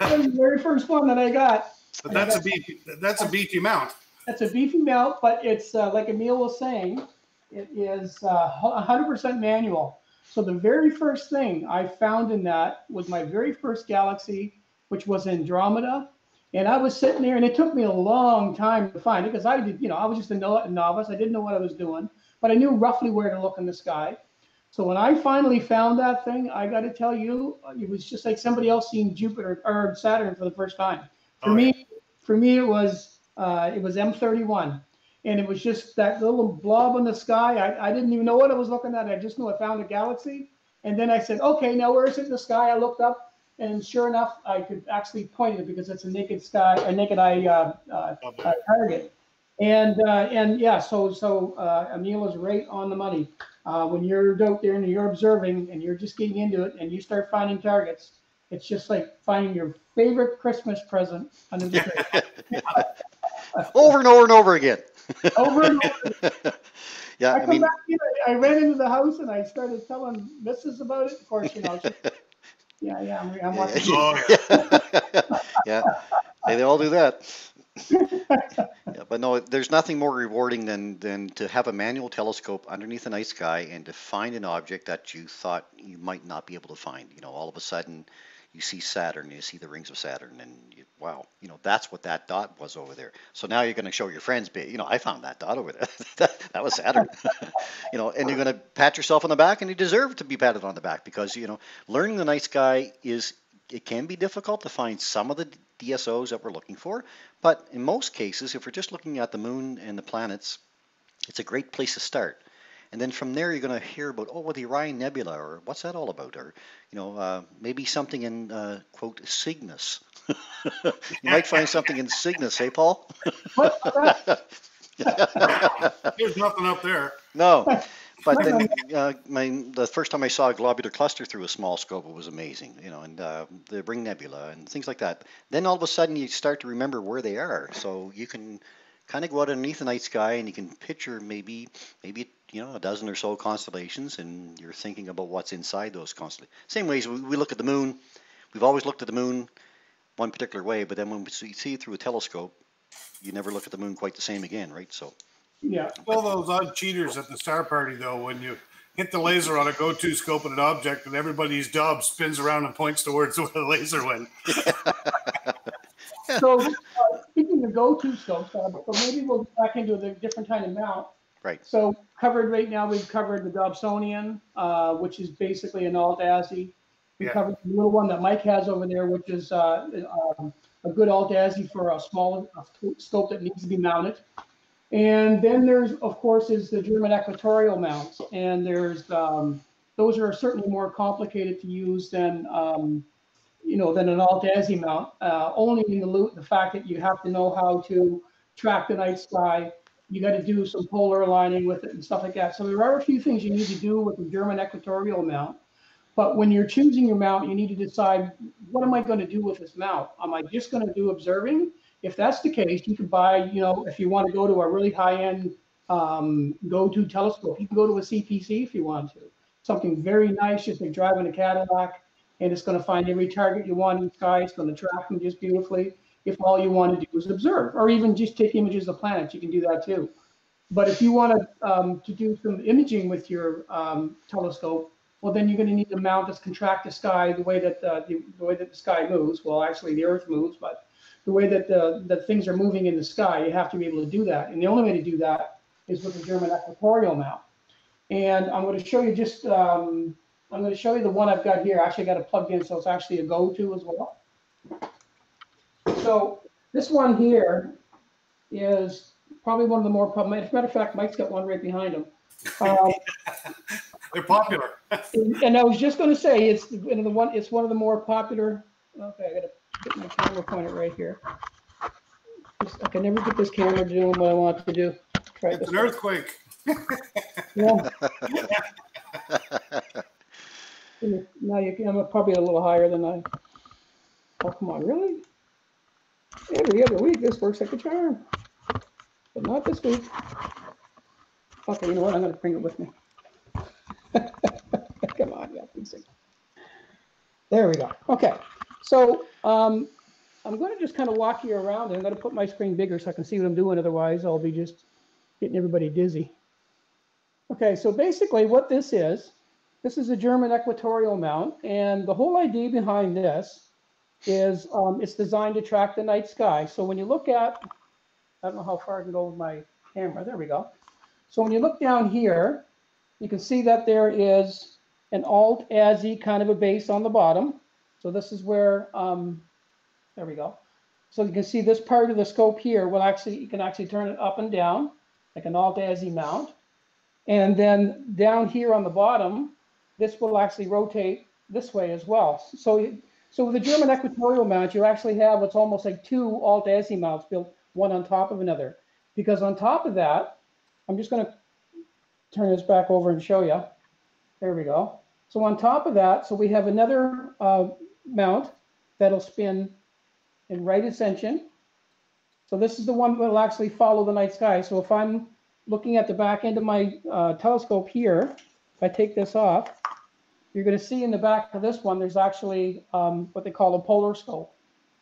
was the very first one that I got. But that's a beefy. That's a beefy mount. That's a beefy mount, but it's uh, like Emil was saying, it is uh, 100% manual. So the very first thing I found in that was my very first Galaxy, which was Andromeda. And I was sitting there, and it took me a long time to find it because I did, you know, I was just a novice. I didn't know what I was doing, but I knew roughly where to look in the sky. So when I finally found that thing, I got to tell you, it was just like somebody else seeing Jupiter or Saturn for the first time. For Oh, yeah. me, for me, it was uh, it was M31, and it was just that little blob in the sky. I, I didn't even know what I was looking at. I just knew I found a galaxy, and then I said, okay, now where is it in the sky? I looked up, and sure enough, I could actually point it because it's a naked sky, a naked eye uh, uh, uh, target. And uh, and yeah, so so uh, Emil is right on the money. Uh, when you're out there and you're observing and you're just getting into it and you start finding targets, it's just like finding your favorite Christmas present under the tree. over and over and over again. over and over. yeah, I I come mean, back in, I I ran into the house and I started telling Mrs. about it. Of course, you know, she, yeah, yeah, I'm, I'm watching. Oh, yeah, Hey, they all do that. yeah, but no, there's nothing more rewarding than than to have a manual telescope underneath the night sky and to find an object that you thought you might not be able to find. You know, all of a sudden you see Saturn, you see the rings of Saturn, and you, wow, you know that's what that dot was over there. So now you're going to show your friends, "Ba- you know, I found that dot over there. that, that was Saturn. you know, and you're going to pat yourself on the back, and you deserve to be patted on the back because you know learning the night sky is it can be difficult to find some of the DSOs that we're looking for, but in most cases, if we're just looking at the moon and the planets, it's a great place to start. And then from there, you're going to hear about, oh, well, the Orion Nebula, or what's that all about? Or, you know, uh, maybe something in, uh, quote, Cygnus. you might find something in Cygnus, hey, Paul? There's nothing up there. No, but then uh, my the first time I saw a globular cluster through a small scope, it was amazing, you know, and uh, the Ring Nebula and things like that. Then all of a sudden you start to remember where they are, so you can kind of go out underneath the night sky and you can picture maybe maybe you know a dozen or so constellations, and you're thinking about what's inside those constellations. Same ways we, we look at the moon. We've always looked at the moon one particular way, but then when we see see it through a telescope, you never look at the moon quite the same again, right? So. Yeah, All those odd cheaters at the star party, though, when you hit the laser on a go-to scope at an object, and everybody's job spins around and points towards where the laser went. so uh, speaking of go-to scopes, uh, so maybe we'll get back into a different kind of mount. Right. So covered right now, we've covered the Dobsonian, uh, which is basically an alt-az. We Yeah. covered the little one that Mike has over there, which is uh, um, a good alt-az for a small scope that needs to be mounted. And then there's, of course, is the German equatorial mounts, and there's um, those are certainly more complicated to use than um, you know than an alt ASI mount. Uh, only in the the fact that you have to know how to track the night sky. You got to do some polar aligning with it and stuff like that. So there are a few things you need to do with the German equatorial mount. But when you're choosing your mount, you need to decide what am I going to do with this mount? Am I just going to do observing? If that's the case, you could buy, you know, if you want to go to a really high-end um, go-to telescope, you can go to a CPC if you want to. Something very nice, just like driving a Cadillac, and it's going to find every target you want in the sky. It's going to track them just beautifully. If all you want to do is observe, or even just take images of planets, you can do that too. But if you want to um, to do some imaging with your um, telescope, well, then you're going to need a mount this contract the sky the way that uh, the, the way that the sky moves. Well, actually, the Earth moves, but the way that the that things are moving in the sky, you have to be able to do that. And the only way to do that is with the German equatorial mount. And I'm going to show you just um, I'm going to show you the one I've got here. I actually, got it plugged in, so it's actually a go-to as well. So this one here is probably one of the more problematic. As a matter of fact, Mike's got one right behind him. Um, They're popular. and I was just going to say it's the, and the one. It's one of the more popular. Okay, I got to get my camera pointed right here. Just- I can never get this camera doing what I want to do. Try It's an earthquake. Yeah. Now you can, I'm probably a little higher than I. Oh, come on, really? Every other week, this works like a charm. But not this week. Okay, you know what? I'm gonna bring it with me. Come on, yeah, please. There we go. Okay, so, um, I'm going to just kind of walk you around. I'm going to put my screen bigger so I can see what I'm doing. Otherwise, I'll be just getting everybody dizzy. Okay, so basically what this is, this is a German equatorial mount. And the whole idea behind this is um, it's designed to track the night sky. So when you look at, I don't know how far I can go with my camera. There we go. So when you look down here, you can see that there is an alt-az kind of a base on the bottom. So this is where, um, there we go. So you can see this part of the scope here will actually, you can actually turn it up and down like an alt-az mount. And then down here on the bottom, this will actually rotate this way as well. So, so with the German equatorial mount, you actually have what's almost like two alt-az mounts built one on top of another. Because on top of that, I'm just going to turn this back over and show you. There we go. So on top of that, so we have another uh, mount that'll spin in right ascension. So this is the one that will actually follow the night sky. So if I'm looking at the back end of my uh, telescope here, if I take this off, you're going to see in the back of this one, there's actually um, what they call a polar scope.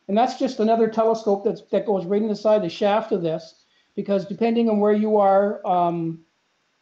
And that's just another telescope that's, that goes right inside the shaft of this, because depending on where you are um,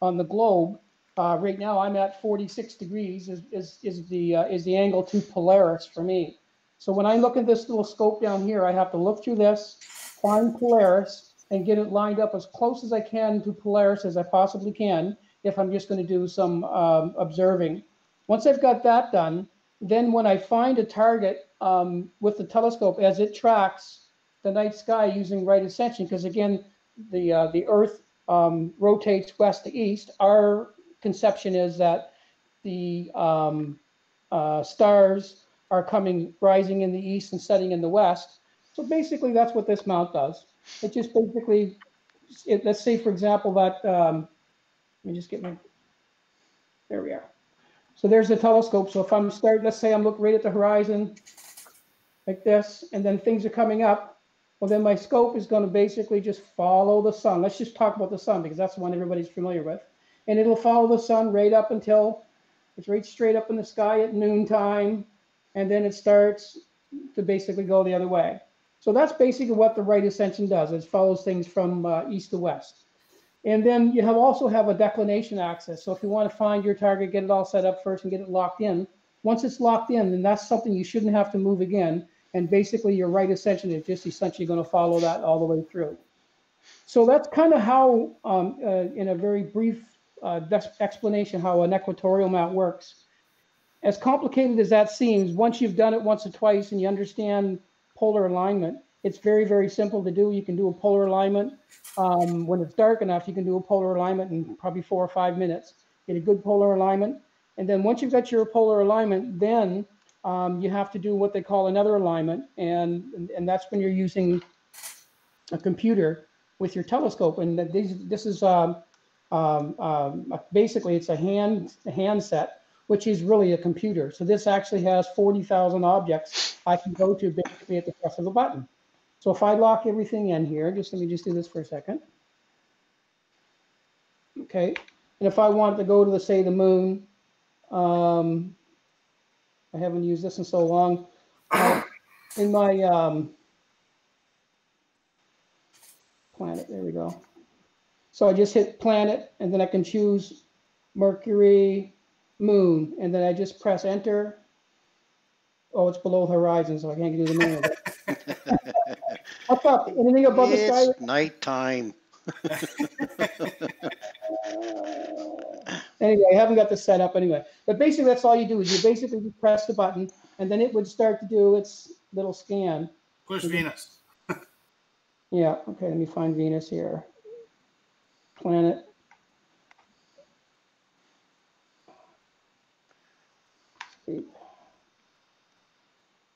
on the globe, uh, right now I'm at 46 degrees is, is, is the, uh, is the angle to Polaris for me. So when I look at this little scope down here, I have to look through this, find Polaris, and get it lined up as close as I can to Polaris as I possibly can if I'm just going to do some um, observing. Once I've got that done, then when I find a target um, with the telescope as it tracks the night sky using right ascension, because again, the uh, the Earth um, rotates west to east. Our conception is that the um, uh, stars are coming, rising in the east and setting in the west. So basically, that's what this mount does. It just basically, it, let's say, for example, that, um, let me just get my, there we are. So there's the telescope. So if I'm starting, let's say I'm looking right at the horizon like this, and then things are coming up, well, then my scope is going to basically just follow the sun. Let's just talk about the sun because that's the one everybody's familiar with. And it'll follow the sun right up until it's right straight up in the sky at noontime. And then it starts to basically go the other way. So that's basically what the right ascension does. It follows things from uh, east to west. And then you have also have a declination axis. So if you want to find your target, get it all set up first and get it locked in. Once it's locked in, then that's something you shouldn't have to move again. And basically your right ascension is just essentially going to follow that all the way through. So that's kind of how, um, uh, in a very brief uh, explanation, how an equatorial mount works. As complicated as that seems, once you've done it once or twice and you understand polar alignment, it's very, very simple to do. You can do a polar alignment um, when it's dark enough. You can do a polar alignment in probably four or five minutes. Get a good polar alignment. And then once you've got your polar alignment, then um, you have to do what they call another alignment. And, and that's when you're using a computer with your telescope. And these, this is um, um, um, basically it's a hand a handset, which is really a computer. So this actually has 40,000 objects I can go to basically at the press of a button. So if I lock everything in here, just let me just do this for a second. Okay, and if I want to go to the say the moon, um, I haven't used this in so long. Uh, in my um, planet, there we go. So I just hit planet and then I can choose Mercury, moon, and then I just press enter. Oh, it's below the horizon, so I can't do the moon. What's up? Anything above the sky? It's nighttime. Anyway, I haven't got this set up anyway. But basically, that's all you do is you basically press the button and then it would start to do its little scan. Push Venus. Yeah, okay, let me find Venus here. Planet.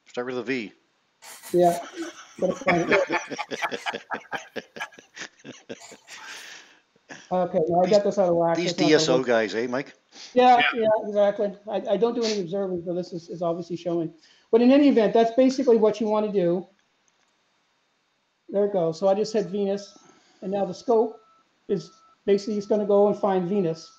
Start with a V. Yeah. Okay, now I got this out of whack. These It's DSO guys, eh, Mike? Yeah, yeah, exactly. I, I don't do any observing, but this is, is obviously showing. But in any event, that's basically what you want to do. There it goes. So I just hit Venus, and now the scope is basically it's going to go and find Venus.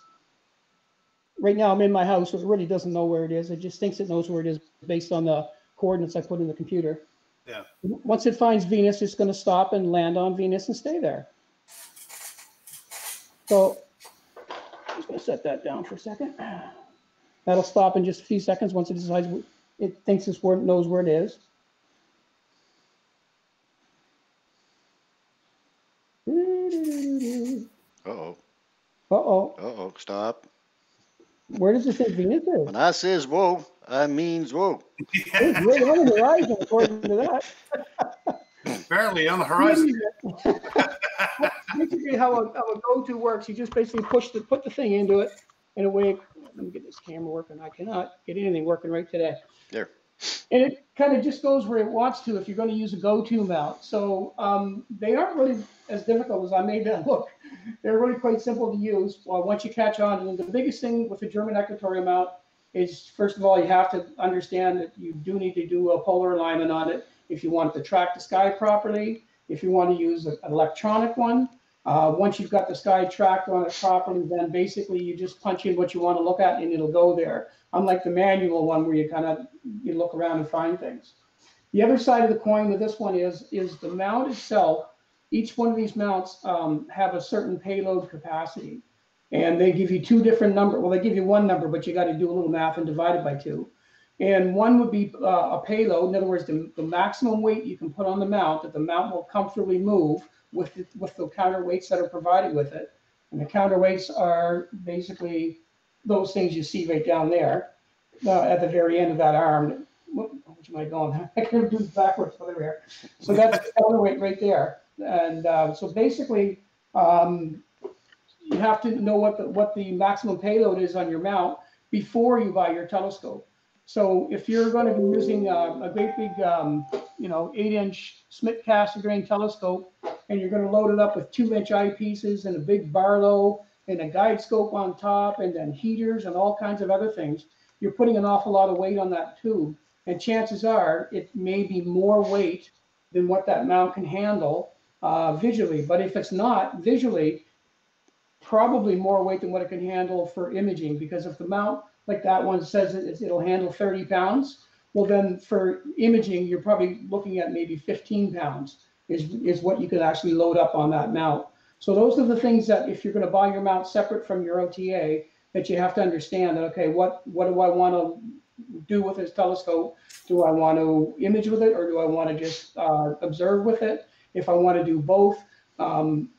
Right now, I'm in my house, so it really doesn't know where it is. It just thinks it knows where it is based on the coordinates I put in the computer. Yeah. Once it finds Venus, it's going to stop and land on Venus and stay there. So I'm just going to set that down for a second. That'll stop in just a few seconds once it decides it thinks it's where knows where it is. Uh-oh, Uh-oh, uh-oh, stop. where does it say Venus is? When I says whoa, I means whoa. It's right on the horizon, according to that. Apparently on the horizon. Basically, how a, how a go-to works, you just basically push the, put the thing into it in a way, let me get this camera working, I cannot get anything working right today. There. And it kind of just goes where it wants to if you're going to use a go-to mount. So um, they aren't really as difficult as I made them look. They're really quite simple to use. Well, once you catch on, and the biggest thing with the German equatorial mount is, first of all, you have to understand that you do need to do a polar alignment on it if you want to track the sky properly. If you want to use an electronic one, uh, once you've got the sky tracked on it properly, then basically you just punch in what you want to look at and it'll go there. Unlike the manual one where you kind of you look around and find things. The other side of the coin with this one is is the mount itself. Each one of these mounts um, have a certain payload capacity, and they give you two different number. Well, they give you one number, but you got to do a little math and divide it by two. And one would be uh, a payload. In other words, the, the maximum weight you can put on the mount that the mount will comfortably move with the, with the counterweights that are provided with it. And the counterweights are basically those things you see right down there uh, at the very end of that arm. Which am I going? I can do backwards over here. So that's the counterweight right there. And uh, so basically, um, you have to know what the what the maximum payload is on your mount before you buy your telescope. So if you're going to be using uh, a great big, um, you know, eight-inch Schmidt Cassegrain telescope, and you're going to load it up with two-inch eyepieces and a big Barlow and a guide scope on top, and then heaters and all kinds of other things, you're putting an awful lot of weight on that tube. And chances are it may be more weight than what that mount can handle uh, visually. But if it's not visually, probably more weight than what it can handle for imaging. Because if the mount like that one says it, it'll handle 30 pounds, well then for imaging you're probably looking at maybe 15 pounds is is what you could actually load up on that mount. So those are the things that if you're going to buy your mount separate from your OTA, that you have to understand that okay, what what do I want to do with this telescope? Do I want to image with it or do I want to just uh, observe with it? If I want to do both, um,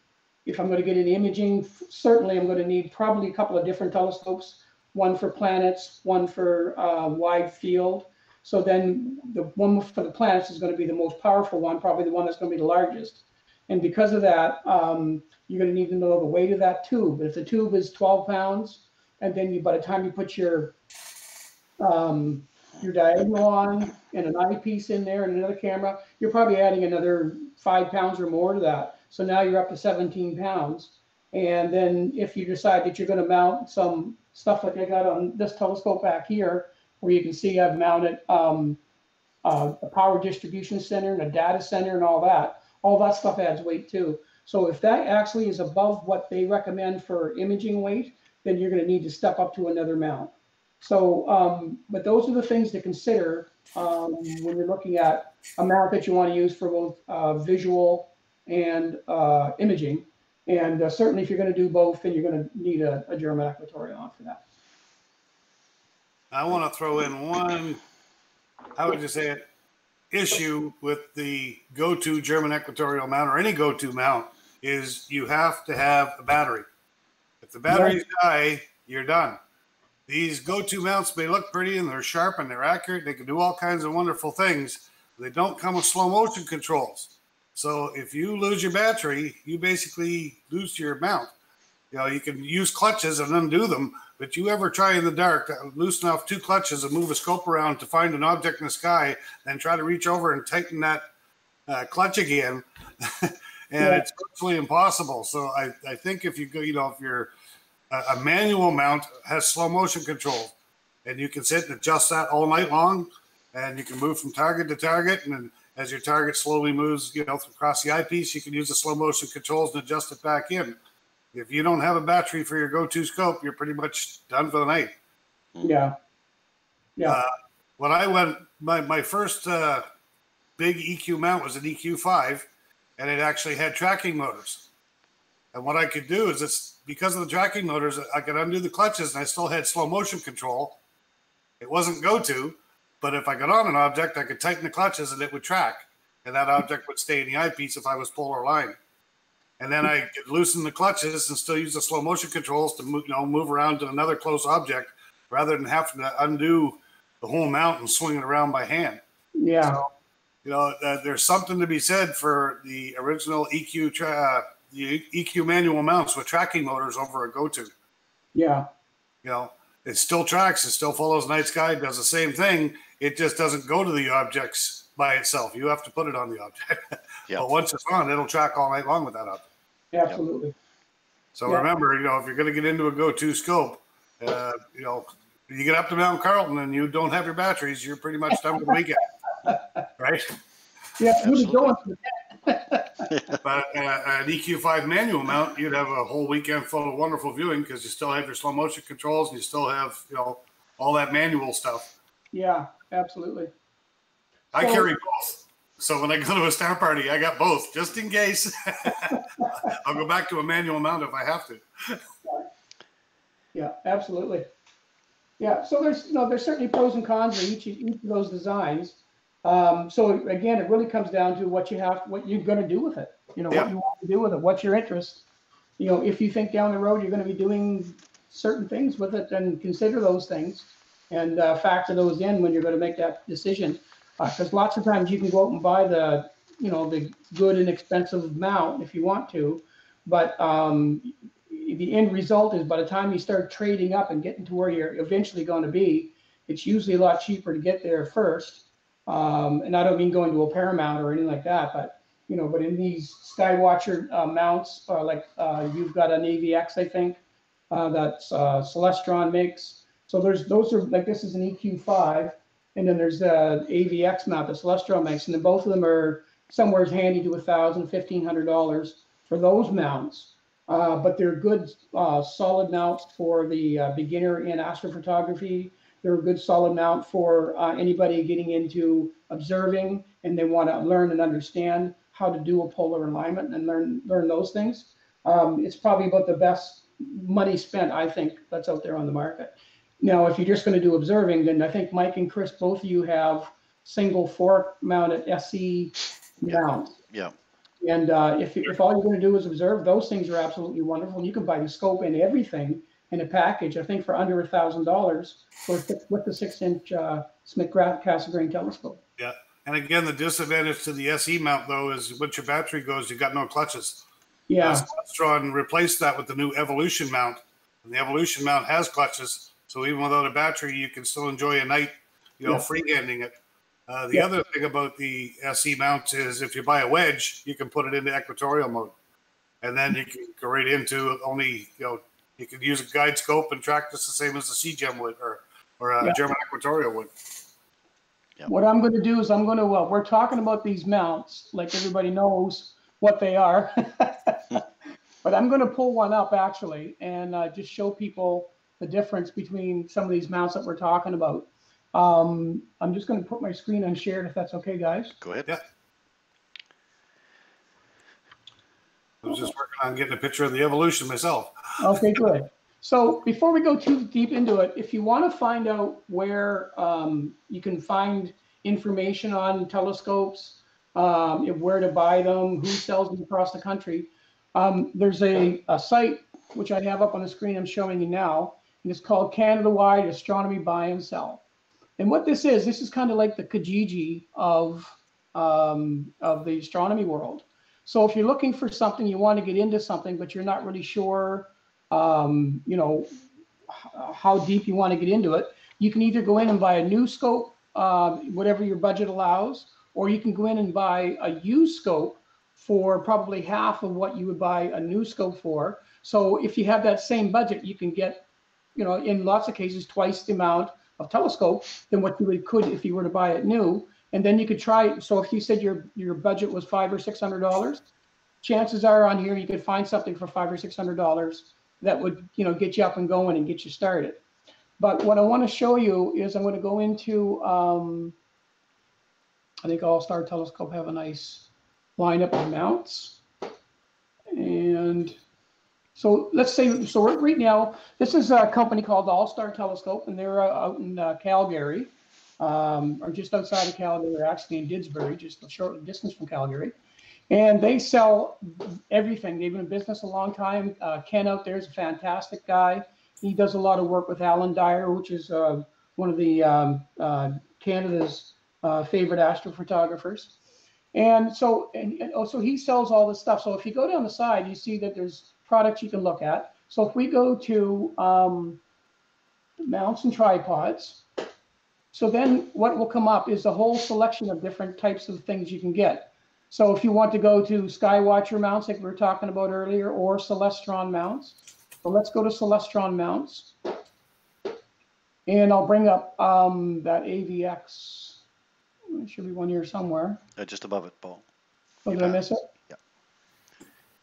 if I'm going to get into imaging, certainly I'm going to need probably a couple of different telescopes, one for planets, one for uh, wide field. So then the one for the planets is going to be the most powerful one, probably the one that's going to be the largest. And because of that, um, you're going to need to know the weight of that tube. If the tube is 12 pounds, and then you, by the time you put your um, your diagonal on and an eyepiece in there and another camera, you're probably adding another five pounds or more to that. So now you're up to 17 pounds. And then if you decide that you're going to mount some stuff like I got on this telescope back here, where you can see I've mounted um, uh, a power distribution center and a data center and all that, all that stuff adds weight too. So if that actually is above what they recommend for imaging weight, then you're going to need to step up to another mount. So, um, but those are the things to consider um, when you're looking at a mount that you want to use for both uh, visual and uh, imaging. And uh, certainly, if you're going to do both, then you're going to need a, a German equatorial on for that. I want to throw in one, how would you say it, issue with the go-to German equatorial mount or any go-to mount is you have to have a battery. If the batteries die, you're done. These go-to mounts may look pretty and they're sharp and they're accurate. They can do all kinds of wonderful things. They don't come with slow motion controls. So if you lose your battery, you basically lose your mount. You know, you can use clutches and undo them, but you ever try in the dark to loosen off two clutches and move a scope around to find an object in the sky, then try to reach over and tighten that uh, clutch again, and Yeah. it's virtually impossible. So I, I think if you go, you know, if you're a, a manual mount has slow motion control, and you can sit and adjust that all night long, and you can move from target to target, and then as your target slowly moves, you know, across the eyepiece, you can use the slow motion controls and adjust it back in. If you don't have a battery for your go-to scope, you're pretty much done for the night. Yeah. Yeah. Uh, when I went, my my first uh, big EQ mount was an EQ5, and it actually had tracking motors. And what I could do is it's because of the tracking motors, I could undo the clutches and I still had slow motion control. It wasn't go to, but if I got on an object, I could tighten the clutches and it would track. And that object would stay in the eyepiece if I was polar line. And then I could loosen the clutches and still use the slow motion controls to move, you know, move around to another close object rather than having to undo the whole mount and swing it around by hand. Yeah. So, you know, uh, there's something to be said for the original EQ tra- uh, EQ manual mounts with tracking motors over a go-to. Yeah. You know, it still tracks, it still follows night sky, does the same thing. It just doesn't go to the objects by itself. You have to put it on the object. Yep. but once it's on, it'll track all night long with that object. Absolutely. So Yeah. remember, you know, if you're going to get into a go-to scope, uh, you know, you get up to Mount Carleton and you don't have your batteries, you're pretty much done for the weekend, right? Yeah. Really going for But uh, an EQ5 manual mount, you'd have a whole weekend full of wonderful viewing because you still have your slow motion controls and you still have, you know, all that manual stuff. Yeah. Absolutely. I So- carry both. So when I go to a star party, I got both just in case. I'll go back to a manual mount if I have to. Yeah, absolutely. Yeah, so there's, you know, there's certainly pros and cons of each, each of those designs. Um, so again, it really comes down to what you have, what you're gonna do with it. You know, Yeah. what you want to do with it, what's your interest? You know, if you think down the road you're gonna be doing certain things with it, then consider those things and uh, factor those in when you're gonna make that decision. Because lots of times you can go out and buy the, you know, the good and expensive mount if you want to, but um, the end result is by the time you start trading up and getting to where you're eventually going to be, it's usually a lot cheaper to get there first. Um, and I don't mean going to a Paramount or anything like that, but you know, but in these Skywatcher uh, mounts, uh, like uh, you've got an AVX, I think, uh, that uh, Celestron makes. So there's those are like this is an EQ5, and then there's the AVX mount that Celestron makes, and then both of them are somewhere handy to a thousand, fifteen hundred dollars for those mounts. Uh, but they're good, solid mounts for the beginner in astrophotography. They're a good solid mount for uh, anybody getting into observing and they want to learn and understand how to do a polar alignment and learn learn those things. Um, it's probably about the best money spent, I think, that's out there on the market. Now, if you're just going to do observing, then I think Mike and Chris, both of you have single fork mounted SE mounts. Yeah. And uh, if, if all you're going to do is observe, those things are absolutely wonderful. And you can buy the scope and everything in a package, I think for under a thousand dollars for with the six inch uh, Schmidt Cassegrain telescope. Yeah, and again, the disadvantage to the SE mount though is once your battery goes, you've got no clutches. Yeah, Celestron replaced that with the new Evolution mount, and the Evolution mount has clutches. So even without a battery, you can still enjoy a night, you know, Yeah. freehanding it. Uh, the Yeah. other thing about the SE mount is if you buy a wedge, you can put it into equatorial mode, and then you can go right into only, you know, you can use a guide scope and track just the same as the CGEM would or or a Yeah. German equatorial would. what I'm going to do is I'm going to, uh, we're talking about these mounts, like everybody knows what they are. But I'm going to pull one up actually and uh, just show people the difference between some of these mounts that we're talking about. Um, I'm just going to put my screen on shared if that's okay, guys. Go ahead. Yeah. I was just working on getting a picture of the Evolution myself. Okay, good. So before we go too deep into it, if you want to find out where um, you can find information on telescopes, um, where to buy them, who sells them across the country, um, there's a, a site which I have up on the screen I'm showing you now, and it's called Canada Wide Astronomy Buy and Sell. And what this is, this is kind of like the Kijiji of um, of the astronomy world. So if you're looking for something, you want to get into something, but you're not really sure um, you know, how deep you want to get into it. You can either go in and buy a new scope, um, whatever your budget allows, or you can go in and buy a used scope for probably half of what you would buy a new scope for. So if you have that same budget, you can get, you know, in lots of cases, twice the amount of telescope than what you would could if you were to buy it new. And then you could try. So if you said your your budget was five or six hundred dollars, chances are on here you could find something for five or six hundred dollars that would you know get you up and going and get you started. But what I want to show you is I'm going to go into um, I think All Star Telescope have a nice lineup of mounts. And so let's say, so right- now, this is a company called All Star Telescope, and they're out in uh, Calgary, um, or just outside of Calgary, or actually in Didsbury, just a short distance from Calgary. And they sell everything. They've been in business a long time. Uh, Ken out there is a fantastic guy. He does a lot of work with Alan Dyer, which is uh, one of the um, uh, Canada's uh, favorite astrophotographers. And so, and, and also he sells all this stuff. So if you go down the side, you see that there's products you can look at. So if we go to um, mounts and tripods, so then what will come up is a whole selection of different types of things you can get. So if you want to go to Skywatcher mounts, like we were talking about earlier, or Celestron mounts. So let's go to Celestron mounts. And I'll bring up um, that AVX. There should be one here somewhere. Uh, just above it, Paul. Oh, did I miss it?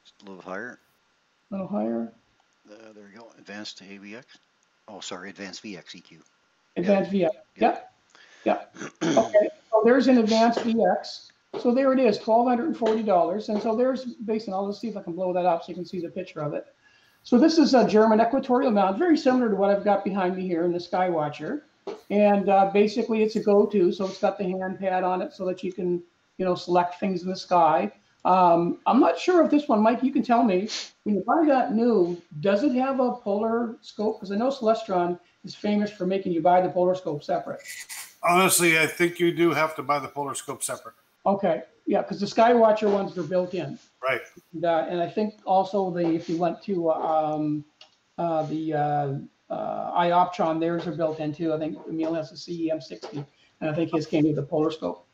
Just a little higher. A little higher. Uh, there we go. Advanced AVX. Oh, sorry, advanced VX EQ. Advanced VX. Yeah. Yeah. Okay. So there's an advanced VX. So there it is, twelve hundred and forty dollars. And so there's basically, I'll just see if I can blow that up so you can see the picture of it. So this is a German equatorial mount, very similar to what I've got behind me here in the Skywatcher. And uh, basically, it's a go-to. So it's got the hand pad on it so that you can, you know, select things in the sky. Um, I'm not sure if this one, Mike, you can tell me. When you buy that new, does it have a polar scope? Because I know Celestron is famous for making you buy the polar scope separate. Honestly, I think you do have to buy the polar scope separate. Okay, yeah, because the Skywatcher ones are built in. Right. And, uh, and I think also the, if you went to, um, uh, the, uh, uh, Ioptron, theirs are built in too. I think Emil has a CEM sixty, and I think his came with the polar scope.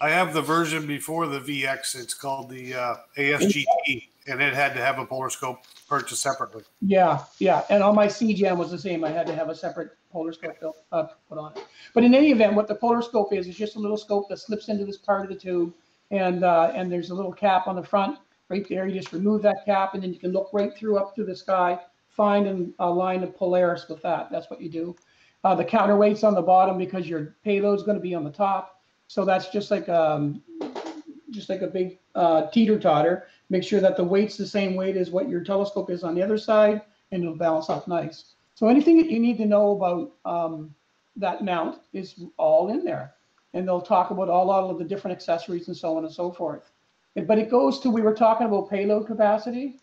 I have the version before the VX. It's called the uh, ASGT, and it had to have a polar scope purchased separately. Yeah, yeah, and on my CGM was the same. I had to have a separate polar scope built, uh, put on it. But in any event, what the polar scope is, is just a little scope that slips into this part of the tube. And, uh, and there's a little cap on the front right there. You just remove that cap and then you can look right through up to the sky, find a line of Polaris with that. That's what you do. Uh, the counterweight's on the bottom because your payload's going to be on the top. So that's just like, um, just like a big uh, teeter totter. Make sure that the weight's the same weight as what your telescope is on the other side, and it'll balance out nice. So anything that you need to know about um, that mount is all in there, and they'll talk about all, all of the different accessories and so on and so forth. But it goes to we were talking about payload capacity,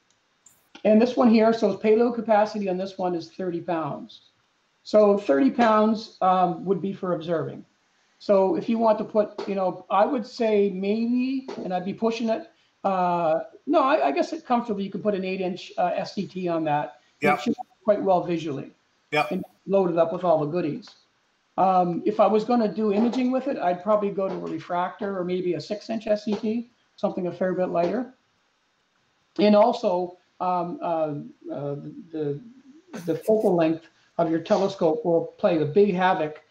and this one here. So payload capacity on this one is 30 pounds. So 30 pounds um, would be for observing. So if you want to put, you know, I would say maybe, and I'd be pushing it. Uh, no, I, I guess it comfortably you can put an eight-inch uh, SCT on that. Yeah. It should work quite well visually. Yeah. And load it up with all the goodies. Um, if I was going to do imaging with it, I'd probably go to a refractor or maybe a six-inch SCT, something a fair bit lighter. And also, um, uh, uh, the the focal length of your telescope will play a big havoc,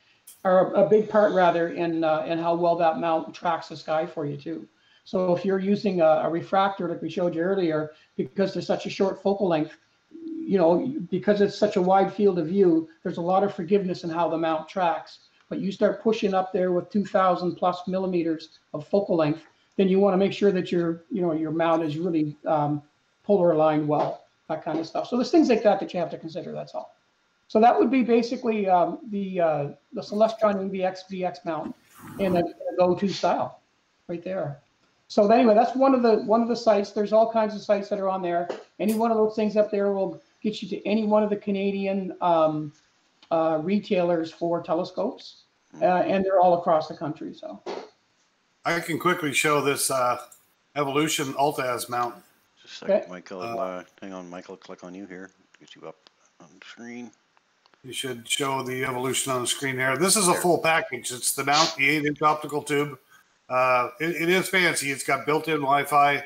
or a, big part rather, in uh, in how well that mount tracks the sky for you too. So if you're using a, a refractor like we showed you earlier, because there's such a short focal length, you know, because it's such a wide field of view, there's a lot of forgiveness in how the mount tracks. But you start pushing up there with 2,000 plus millimeters of focal length, then you want to make sure that your, you know, your mount is really um, polar aligned well, that kind of stuff. So there's things like that that you have to consider. That's all. So that would be basically um, the uh, the Celestron EVX VX mount in a, a go-to style, right there. So anyway, that's one of the one of the sites. There's all kinds of sites that are on there. Any one of those things up there will get you to any one of the Canadian um, uh, retailers for telescopes, uh, and they're all across the country. So I can quickly show this uh, Evolution Altaz mount. Just a second, Okay. Michael. Uh, Uh, hang on, Michael. Click on you here. Get you up on the screen. You should show the Evolution on the screen there. This is a full package. It's the mount, the eight-inch optical tube. Uh, it, it is fancy. It's got built-in Wi-Fi.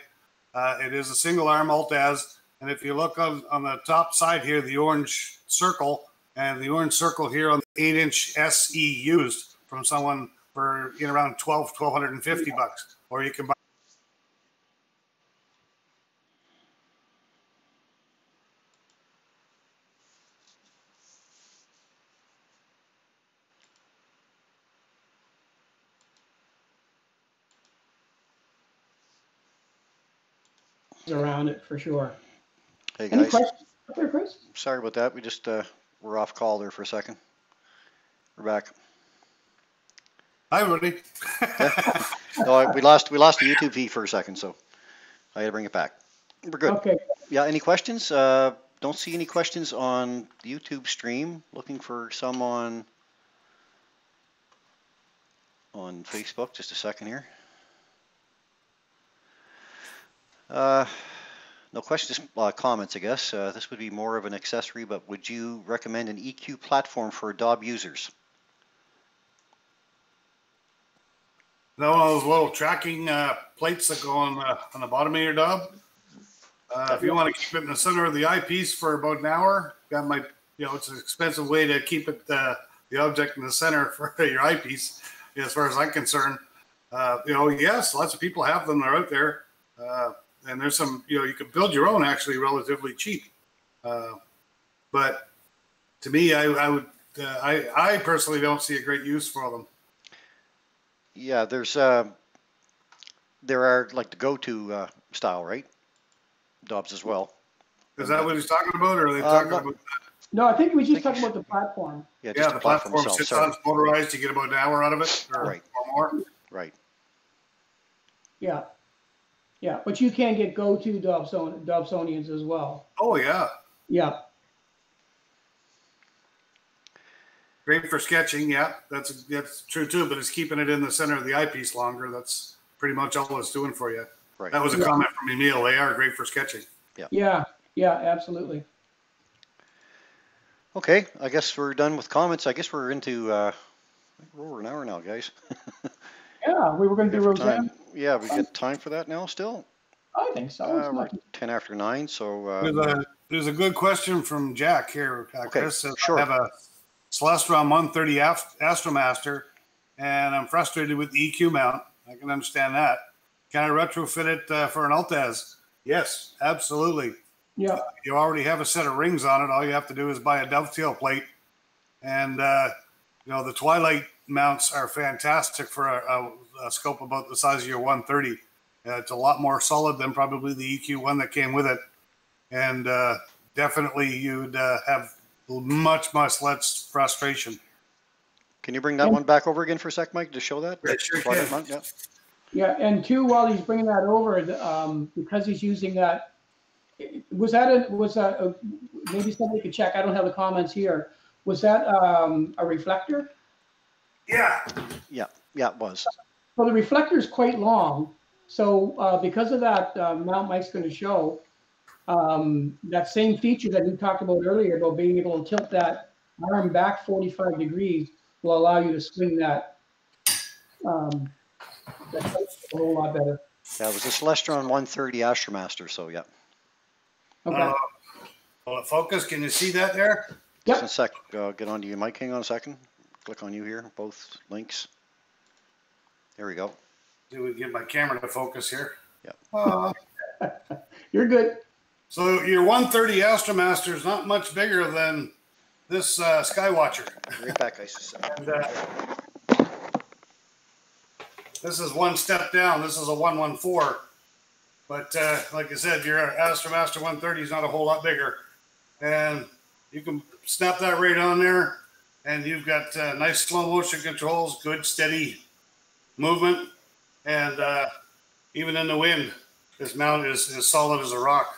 Uh, it is a single arm Altaz, and if you look on, on the top side here, the orange circle and the orange circle here on the eight-inch SE used from someone for in around 12, 1250 bucks, or you can buy. Around it for sure. Hey Any guys, questions up there, Chris? sorry about that. We just uh, were off call there for a second. We're back. Hi, everybody. No, we lost we lost the YouTube feed for a second, so I had to bring it back. We're good. Okay, Yeah. Any questions? Uh, don't see any questions on the YouTube stream. Looking for some on on Facebook. Just a second here. Uh, no questions, uh, comments, I guess. Uh, this would be more of an accessory, but would you recommend an EQ platform for DOB users? Of those little tracking uh, plates that go on, uh, on the bottom of your Dob. Uh, if you want to keep it in the center of the eyepiece for about an hour, that might, you know, it's an expensive way to keep it uh, the object in the center for your eyepiece, as far as I'm concerned. Uh, you know, yes, lots of people have them. They're out there, uh, and there's some. You know, you can build your own actually relatively cheap. Uh, but to me, I, I would, uh, I, I personally don't see a great use for them. Yeah, there's uh, there are like the go-to uh, style, right? Dobs as well. Is that what he's talking about, or are they Uh, talking no. about? no, I think we just think talking about the platform. Yeah, just Yeah, the the platform, platform itself. sits on motorized. You get about an hour out of it, or, Right. or more. Right. Yeah. Yeah, but you can get go-to Dobson, Dobsonians as well. Oh yeah, Yeah, great for sketching. Yeah, that's that's true too. But it's keeping it in the center of the eyepiece longer. That's pretty much all it's doing for you. Right. That was a Yeah. comment from Emil. They are great for sketching. yeah, yeah, Yeah. absolutely. Okay, I guess we're done with comments. I guess we're into uh, we're over an hour now, guys. Yeah, we were gonna do Good for Rosanna. time. Yeah, we got time for that now. Still, I think so. uh, we're ten after nine. So There's uh, a there's a good question from Jack here. Uh, Okay, Chris says sure. I have a Celestron 130 Ast- Astromaster, and I'm frustrated with the EQ mount. I can understand that. Can I retrofit it uh, for an Altaz? Yes, absolutely. Yeah, you already have a set of rings on it. All you have to do is buy a dovetail plate, and uh, you know the Twilight mounts are fantastic for a, a, a scope about the size of your 130. Uh, it's a lot more solid than probably the EQ one that came with it, and uh, definitely you'd uh, have much much less frustration. can you bring that one back over again for a sec, Mike, to show that? Yeah, sure Twilight yeah. yeah, and two, while he's bringing that over, um, because he's using that, was that a, was that, a- maybe somebody could check, I don't have the comments here. Was that, um, a reflector? Yeah, Yeah, yeah, it was. Well, the reflector is quite long, so uh, because of that, uh, Mount Mike's going to show um, that same feature that he talked about earlier about being able to tilt that arm back 45 degrees will allow you to swing that, um, that a whole lot better. Yeah, it was a Celestron 130 Astromaster. So yeah, Okay. uh, will it focus? Can you see that there? just Yep. a sec. Uh, get onto you, Mike. Hang on a second. Click on you here. Both links. There we go. Do we get my camera to focus here? Yeah. Uh, You're good. So your 130 Astromaster is not much bigger than this uh, Skywatcher. Right back, guys. And, uh, this is one step down. This is a 114. But uh, like I said, your Astromaster 130 is not a whole lot bigger. And you can snap that right on there. And you've got uh, nice slow motion controls, good steady movement. And uh, even in the wind, this mount is as solid as a rock.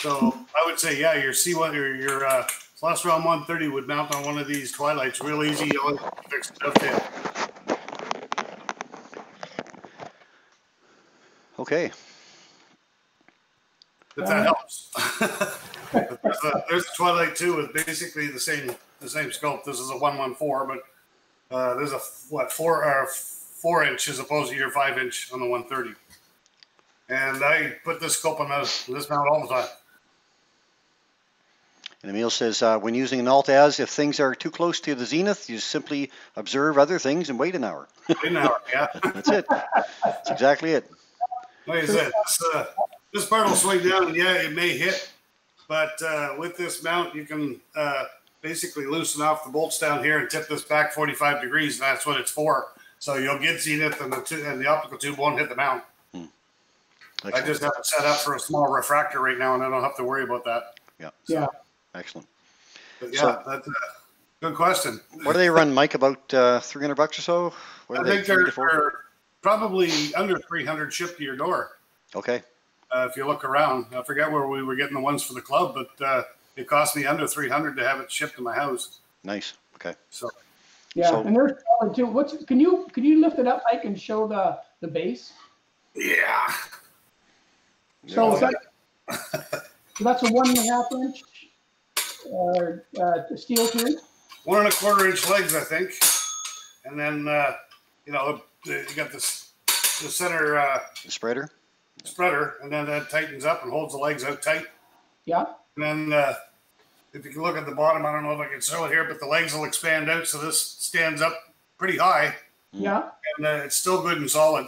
So I would say, yeah, your C1, your, your uh, Celestron 130 would mount on one of these Twilights real easy. You fix the dovetail. Okay. If that helps. there's, a, there's a Twilight 2 with basically the same the same scope. This is a 114, but uh, there's a what four or four inch as opposed to your five inch on the 130. And I put this scope on this, this mount all the time. And Emil says, uh, when using an Altaz, if things are too close to the zenith, you simply observe other things and wait an hour. wait An hour, yeah. That's it. That's exactly it. Like I said, this, uh, this part will swing down, and yeah, it may hit, but uh, with this mount, you can uh, basically loosen off the bolts down here and tip this back 45 degrees, and that's what it's for. So you'll get zenith, and the tu- and the optical tube won't hit the mount. I just have it set up for a small refractor right now, and I don't have to worry about that. Yeah. Yeah. Excellent. But yeah, So- that's a good question. What do they run, Mike? About uh, 300 bucks or so? What I they, think they're, they're probably under 300 shipped to your door. Okay. Uh, if you look around, I forget where we were getting the ones for the club, but uh, it cost me under 300 to have it shipped to my house. Nice. Okay. So Yeah, So- and they're solid too. What's, can you, can you lift it up, Mike, and show the, the base? yeah, So Yeah. is that, so that's a one and a half inch, uh, uh, steel tube? one and a quarter inch legs, I think, and then uh, you know the, you got this the center uh, The spreader? spreader, and then that tightens up and holds the legs out tight. Yeah, And then uh, if you can look at the bottom, I don't know if I can show it here, but the legs will expand out, so this stands up pretty high, yeah, and uh, it's still good and solid.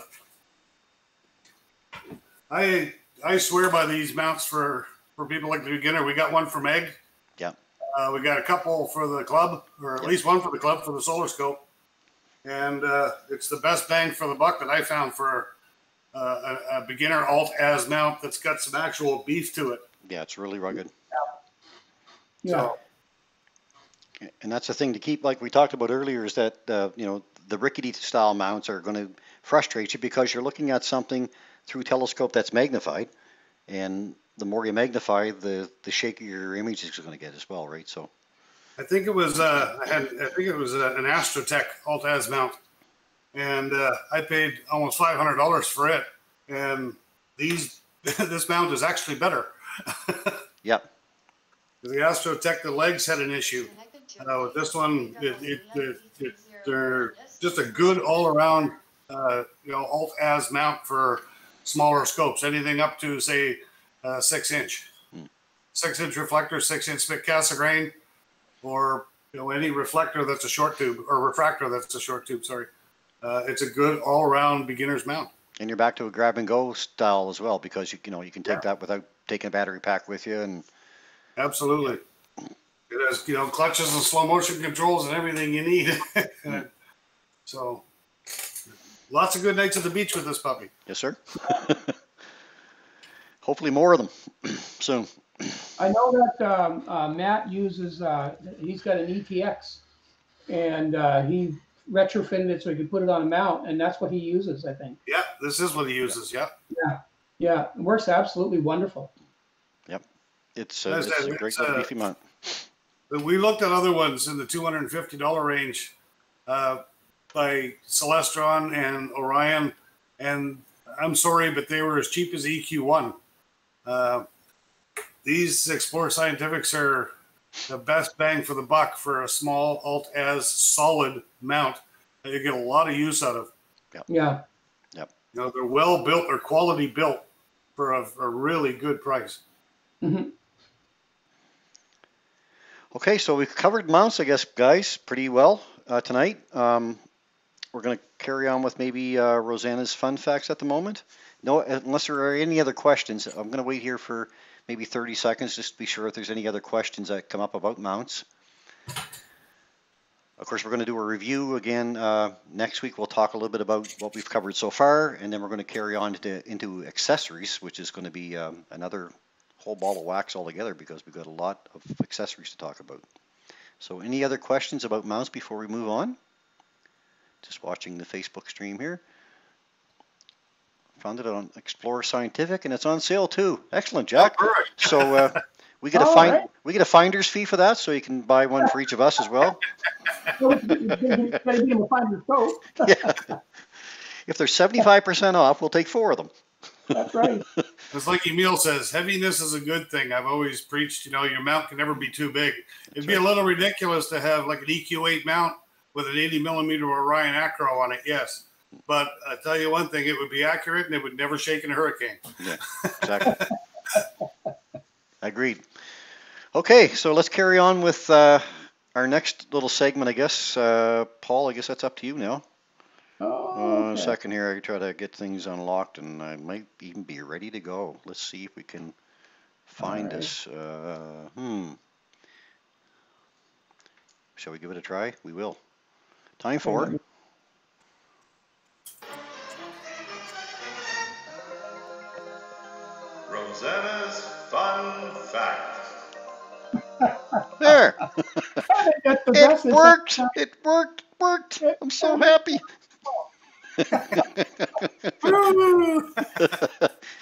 I I swear by these mounts for for people like the beginner. We got one from Egg. Yeah. Uh, we got a couple for the club, or at Yeah. least one for the club for the solar scope, and uh, it's the best bang for the buck that I found for uh, a, a beginner alt-az mount that's got some actual beef to it. Yeah, it's really rugged. yeah, So, And that's the thing to keep, like we talked about earlier, is that, uh, you know, the rickety style mounts are going to frustrate you because you're looking at something through telescope that's magnified. And the more you magnify, the, the shakier your image is going to get as well, right? So, I think it was uh, I had I think it was uh, an Astrotech Altaz mount, and uh, I paid almost five hundred dollars for it. And these this mount is actually better. Yeah, The Astrotech the legs had an issue. Uh, with this one, it, it, it, it, they're just a good all around uh, you know alt-az mount for smaller scopes. Anything up to say uh, six inch, six inch reflector, six inch Schmidt Cassegrain, or you know any reflector that's a short tube or refractor that's a short tube. Sorry, uh, it's a good all around beginner's mount. and you're back to a grab and go style as well because you, you know, you can take Yeah. that without taking a battery pack with you. And Absolutely, it has you know clutches and slow motion controls and everything you need. so, lots of good nights at the beach with this puppy. yes, sir. Hopefully more of them soon. I know that, um, uh, Matt uses, uh, he's got an ETX. And, uh, he retrofitted it so he could put it on a mount, and that's what he uses, I think. Yeah, this is what he uses. Yeah, Yeah, it works absolutely wonderful. It's, uh, As it's said, a great it's, little uh, beefy mount. but we looked at other ones in the two hundred and fifty dollar range uh, by Celestron and Orion, and I'm sorry, but they were as cheap as EQ one. Uh, these Explore Scientifics are the best bang for the buck for a small alt-az solid mount that you get a lot of use out of. Yeah, You know, they're well built, they're quality built for a, a really good price. mhm. Okay, so we've covered mounts, I guess, guys, pretty well uh, tonight. Um, we're going to carry on with maybe uh, Rosanna's fun facts at the moment. No, unless there are any other questions, I'm going to wait here for maybe 30 seconds just to be sure if there's any other questions that come up about mounts. Of course, we're going to do a review again uh, next week. We'll talk a little bit about what we've covered so far, and then we're going to carry on to, into accessories, which is going to be um, another whole ball of wax altogether because we've got a lot of accessories to talk about. So, any other questions about mounts before we move on? Just watching the Facebook stream here. Found it on Explore Scientific, and it's on sale too. Excellent, Jack. Perfect. So uh, we get a find right. we get a finder's fee for that, so you can buy one for each of us as well. Yeah. If they're seventy five percent off, we'll take four of them. that's right. It's like Emil says, heaviness is a good thing. I've always preached, you know, your mount can never be too big. It'd be a little ridiculous to have like an EQ8 mount with an 80 millimeter Orion Acro on it, yes. But I tell you one thing, it would be accurate and it would never shake in a hurricane. Yeah, exactly. Agreed. Okay, so let's carry on with uh, our next little segment, I guess. Uh, Paul, I guess that's up to you now. Oh, Uh, a okay. second here, I try to get things unlocked, and I might even be ready to go. Let's see if we can find Alright. us. Uh, hmm. Shall we give it a try? We will. Time for. Rosanna's Fun Fact. There. The. It worked. It worked. Worked. I'm so happy.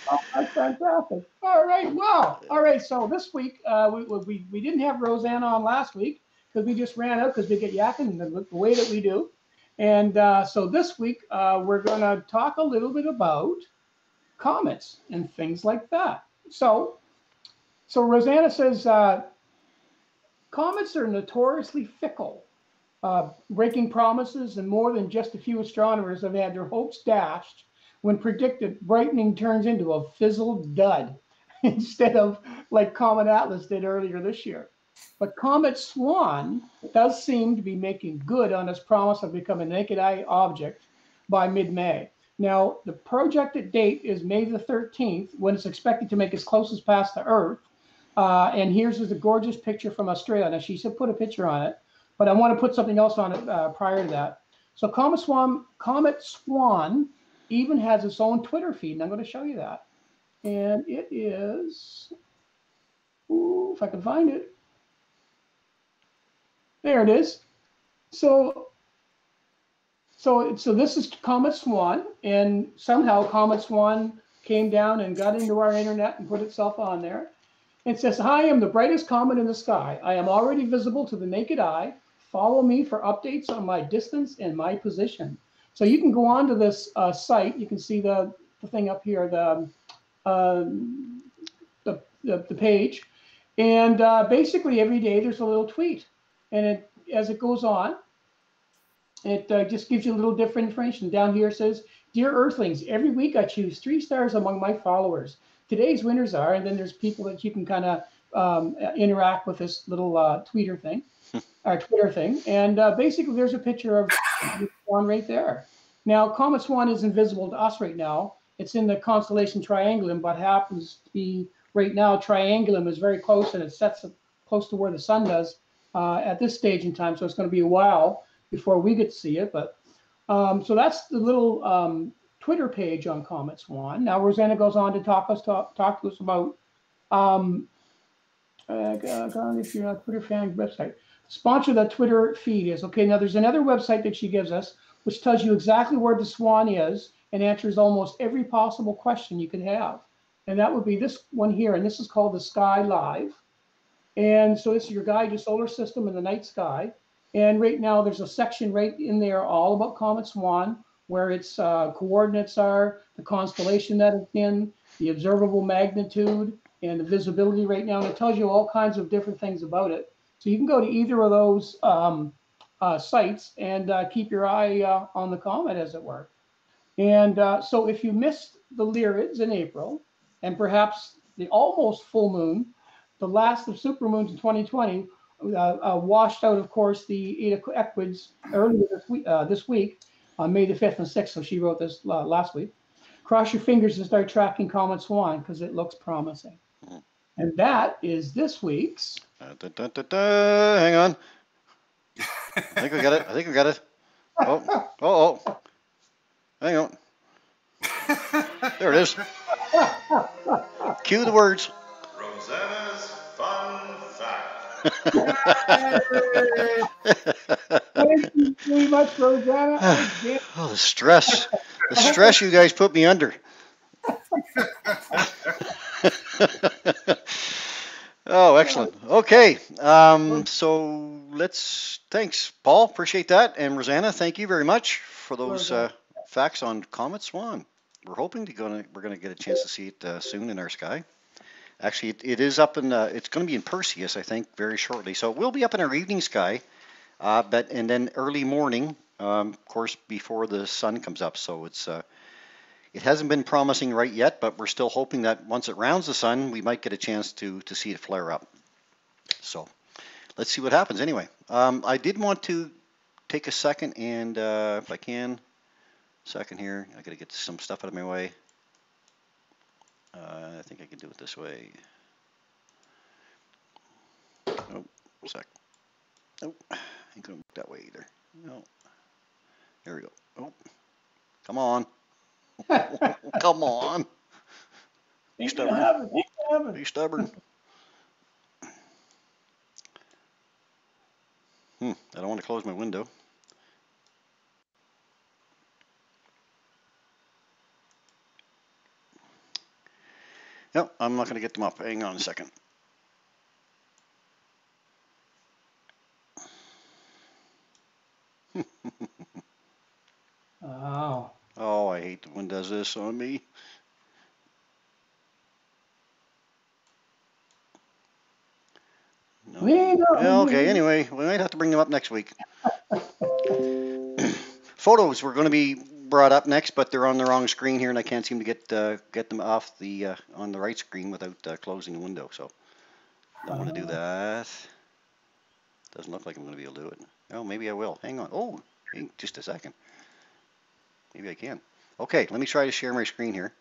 Oh, that's fantastic. All right. Well, all right. So this week, uh, we, we, we didn't have Rosanna on last week because we just ran out because we get yakking the, the way that we do. And uh, so this week, uh, we're going to talk a little bit about comets and things like that. So, so Rosanna says uh, comets are notoriously fickle, uh, breaking promises, and more than just a few astronomers have had their hopes dashed when predicted brightening turns into a fizzled dud instead of like Comet Atlas did earlier this year. But Comet Swan does seem to be making good on its promise of becoming a naked eye object by mid May. Now, the projected date is May the 13th when it's expected to make its closest pass to Earth. Uh, and here's a gorgeous picture from Australia. Now, she said put a picture on it, but I want to put something else on it uh, prior to that. So, Comet Swan, Comet Swan even has its own Twitter feed, and I'm going to show you that. And it is, ooh, if I can find it. There it is. So, so, so this is Comet Swan, and somehow Comet Swan came down and got into our internet and put itself on there. It says, "Hi, I am the brightest comet in the sky. I am already visible to the naked eye. Follow me for updates on my distance and my position." So you can go on to this uh, site. You can see the, the thing up here, the, um, the, the, the page. And uh, basically every day there's a little tweet. And it, as it goes on, it uh, just gives you a little different information. Down here says, Dear Earthlings, every week I choose three stars among my followers. Today's winners are, and then there's people that you can kind of um, interact with this little uh, tweeter thing, or Twitter thing. And uh, basically there's a picture of Swan right there. Now, Comet Swan is invisible to us right now. It's in the constellation Triangulum, but happens to be right now. Triangulum is very close and it sets close to where the sun does uh, at this stage in time. So it's going to be a while before we get to see it. But um, so that's the little um, Twitter page on Comet Swan. Now, Rosanna goes on to talk us talk, talk to us about um, uh, if you're a Twitter fan website sponsor that Twitter feed is. Okay, now there's another website that she gives us, which tells you exactly where the swan is and answers almost every possible question you could have. And that would be this one here, and this is called the Sky Live. And so this is your guide to solar system and the night sky. And right now there's a section right in there all about Comet Swan, where its uh, coordinates are, the constellation that it's in, the observable magnitude, and the visibility right now. And it tells you all kinds of different things about it. So you can go to either of those um, uh, sites and uh, keep your eye uh, on the comet, as it were. And uh, so if you missed the Lyrids in April, and perhaps the almost full moon, the last of supermoons in 2020, uh, washed out, of course, the Eta Aquariids earlier this week, this week on May the 5th and 6th. So she wrote this last week. Cross your fingers and start tracking Comet Swan because it looks promising. And that is this week's. Uh, da, da, da, da. Hang on. I think we got it. I think we got it. Oh, oh, oh. Hang on. There it is. Cue the words. Rosanna's Fun Fact. Thank you very much, Rosanna. Oh, the stress. The stress you guys put me under. oh, excellent. Okay. Um, so let's, thanks, Paul. Appreciate that. And Rosanna, thank you very much for those uh, facts on Comet Swan. We're hoping to gonna, we're going to get a chance to see it uh, soon in our sky. Actually, it, it is up in, uh, it's going to be in Perseus, I think, very shortly. So it will be up in our evening sky, uh, but and then early morning, um, of course, before the sun comes up. So it's uh, it hasn't been promising right yet, but we're still hoping that once it rounds the sun, we might get a chance to to see it flare up. So let's see what happens. Anyway, um, I did want to take a second and, uh, if I can, second here, I got to get some stuff out of my way. Uh, I think I can do it this way. Oh, sec. Oh, ain't gonna work that way either. No. There we go. Oh, come on. come on. Ain't gonna stubborn. happen, ain't gonna happen. Be stubborn. Hmm, I don't want to close my window. Yep, I'm not going to get them up. Hang on a second. Oh, Oh, I hate when does this on me. No. we ain't okay, anyway, we might have to bring them up next week. Photos were going to be brought up next, but they're on the wrong screen here, and I can't seem to get uh, get them off the uh, on the right screen without uh, closing the window. So don't want to do that. Doesn't look like I'm going to be able to do it. Oh, maybe I will. Hang on. Oh, just a second. Maybe I can. Okay, let me try to share my screen here.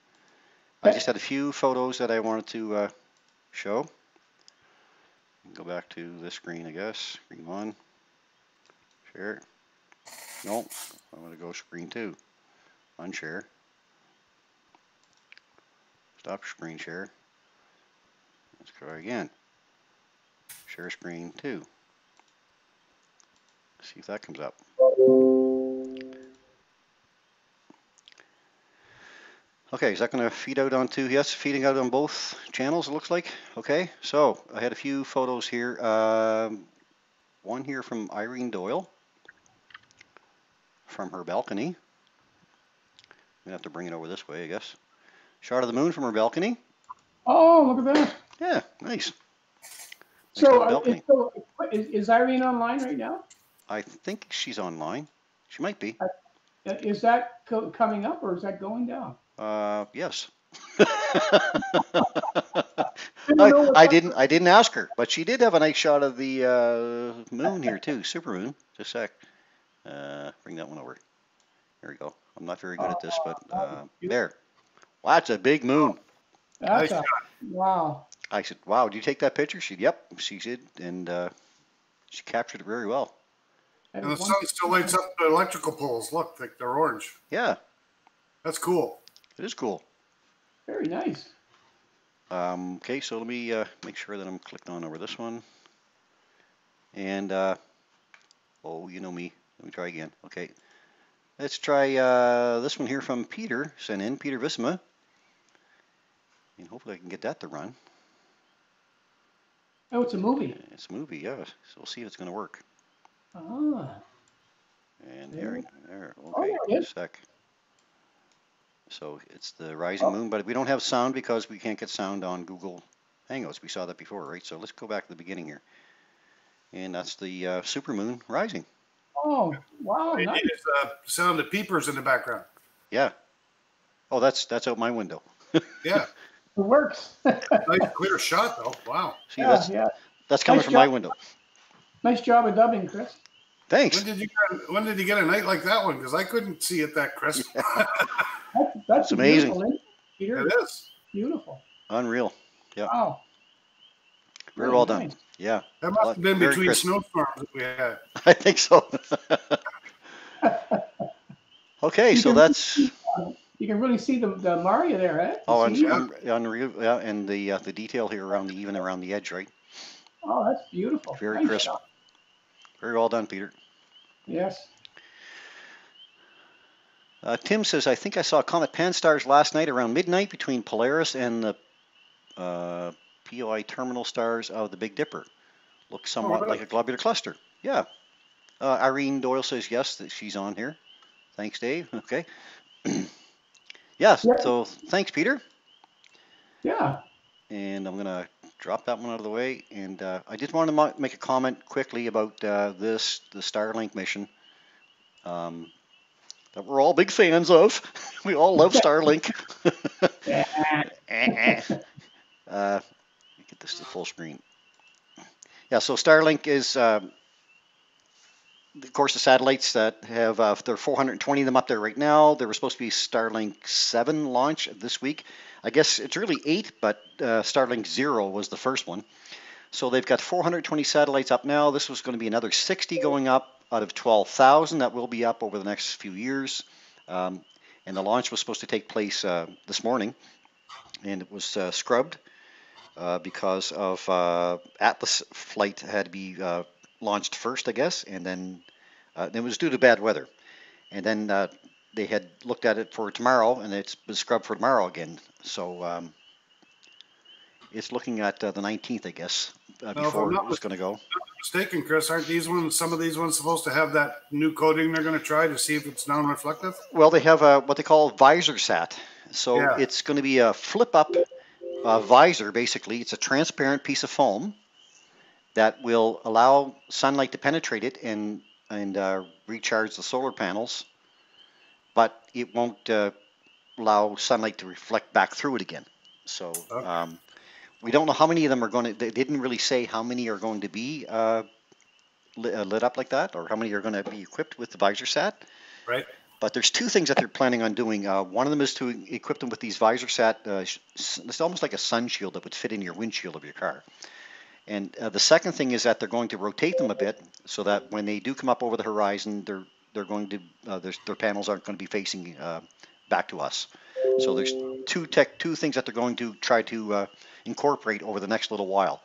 I just had a few photos that I wanted to uh, show. Go back to this screen, I guess. Screen one. Share. Nope. I'm going to go screen two. Unshare. Stop screen share. Let's try again. Share screen two. See if that comes up. Okay, is that going to feed out onto, yes, feeding out on both channels, it looks like. Okay, so I had a few photos here. Um, one here from Irene Doyle from her balcony. I'm going to have to bring it over this way, I guess. Shot of the moon from her balcony. Oh, look at that. Yeah, nice. So, uh, is- so, is, is Irene online right now? I think she's online. She might be. Uh, Is that co- coming up or is that going down? Uh, yes. I, I didn't. I didn't ask her, but she did have a nice shot of the uh, moon here too, super moon. Just a sec. Uh, bring that one over. There we go. I'm not very good at this, but uh, there. Wow, that's a big moon. That's Nice a, wow. I said, "Wow, did you take that picture?" She, "Yep, she did," and uh, she captured it very well. That And the sun still lights up the electrical poles. Look, like they're orange. Yeah, That's cool. it is cool. Very nice. Um, okay, so let me uh, make sure that I'm clicked on over this one. And, uh, oh, you know me. Let me try again. Okay. Let's try uh, this one here from Peter, sent in, Peter Visma. And hopefully I can get that to run. Oh, it's a movie. It's a movie, yeah. So we'll see if it's going to work. Ah, And There. there, there. Oh, Okay, there sec. So it's the rising Oh. moon, but we don't have sound because we can't get sound on Google Hangouts. We saw that before, right? So let's go back to the beginning here. And that's the uh, super moon rising. oh, wow. It Nice. is uh, sound of peepers in the background. Yeah. Oh, that's that's out my window. Yeah, It works. nice clear shot though. Wow. See, yeah, that's yeah. that's coming Nice from my window. Nice job of dubbing, Chris. Thanks. When did you get, when did you get a night like that one? Because I couldn't see it that crisp. That's, that's It's amazing. beautiful, Peter. it is. Beautiful. Unreal. Yeah. Wow. Very well done. Yeah, That must have been Very between crisp. snowstorms that we had. I think so. okay, You so can- that's You can really see the, the Maria there, eh? oh, See? un- un- unreal. Yeah, and the uh, the detail here around the even around the edge, right? Oh, that's beautiful. Very Nice crisp. job. Very well done, Peter. Yes. Uh, Tim says, I think I saw Comet Pan-STARRS last night around midnight between Polaris and the uh, POI terminal stars of the Big Dipper. Looks somewhat really? like a globular cluster. Yeah. Uh, Irene Doyle says yes, that she's on here. Thanks, Dave. Okay. yes. Yeah. So thanks, Peter. Yeah. And I'm going to drop that one out of the way. And uh, I did want to make a comment quickly about uh, this, the Starlink mission. Um, that we're all big fans of. We all love Starlink. uh, get this to full screen. Yeah, so Starlink is, um, of course, the satellites that have, uh, there are 420 of them up there right now. There was supposed to be Starlink 7 launch this week. I guess it's really 8, but uh, Starlink 0 was the first one. So they've got 420 satellites up now. This was going to be another 60 going up out of 12,000 that will be up over the next few years. Um, and the launch was supposed to take place uh, this morning. and it was uh, scrubbed uh, because of uh, Atlas flight had to be uh, launched first, I guess, and then uh, it was due to bad weather, and then uh, they had looked at it for tomorrow, and it's been scrubbed for tomorrow again. So um, it's looking at uh, the 19th, I guess, uh, No, before it was going to go. Mistaken, Chris, aren't these ones, some of these ones supposed to have that new coating they're gonna try to see if it's non-reflective? Well, they have a, what they call visor sat. So Yeah. it's going to be a flip up uh, visor, basically. It's a transparent piece of foam that will allow sunlight to penetrate it and, and uh, recharge the solar panels, but it won't uh, allow sunlight to reflect back through it again. So Okay. um, we don't know how many of them are going to, they didn't really say how many are going to be uh, lit, uh, lit up like that or how many are going to be equipped with the visor sat. Right? But there's two things that they're planning on doing. Uh, one of them is to equip them with these visor sat. Uh, it's almost like a sun shield that would fit in your windshield of your car. And uh, the second thing is that they're going to rotate them a bit so that when they do come up over the horizon, they're they're going to uh, their, their panels aren't going to be facing uh, back to us. So there's two tech two things that they're going to try to uh, incorporate over the next little while.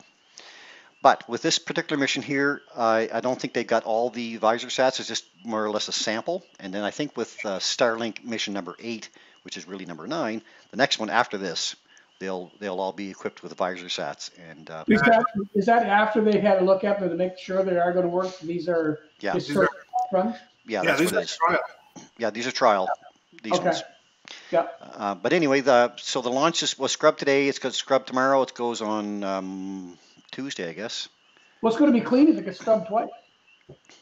But with this particular mission here, I, I don't think they got all the visor sats. It's just more or less a sample. And then I think with uh, Starlink mission number eight, which is really number nine, the next one after this, they'll they'll all be equipped with visor sats. And uh, Is that, is that after they had a look at them to make sure they are gonna work? These are yeah, just sort of runs? yeah, Yeah, that's these what are trial. Yeah, these are trial. These Okay. ones. Yeah, Uh, but anyway, the so the launch is, was scrubbed today. It's got scrubbed tomorrow. It goes on um, Tuesday, I guess. well, it's gonna be clean if it gets scrubbed twice.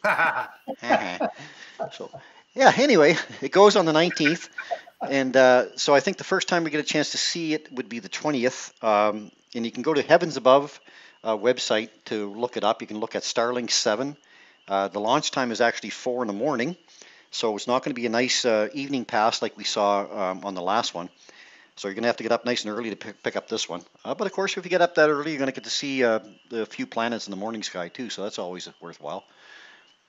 so yeah anyway it goes on the 19th and uh, so i think the first time we get a chance to see it would be the 20th um, and you can go to heavens above uh, website to look it up. You can look at starlink 7 uh, the launch time is actually 4 in the morning so it's not going to be a nice uh, evening pass like we saw um, on the last one. So you're going to have to get up nice and early to pick, pick up this one. Uh, but of course if you get up that early you're going to get to see uh, the few planets in the morning sky too so that's always worthwhile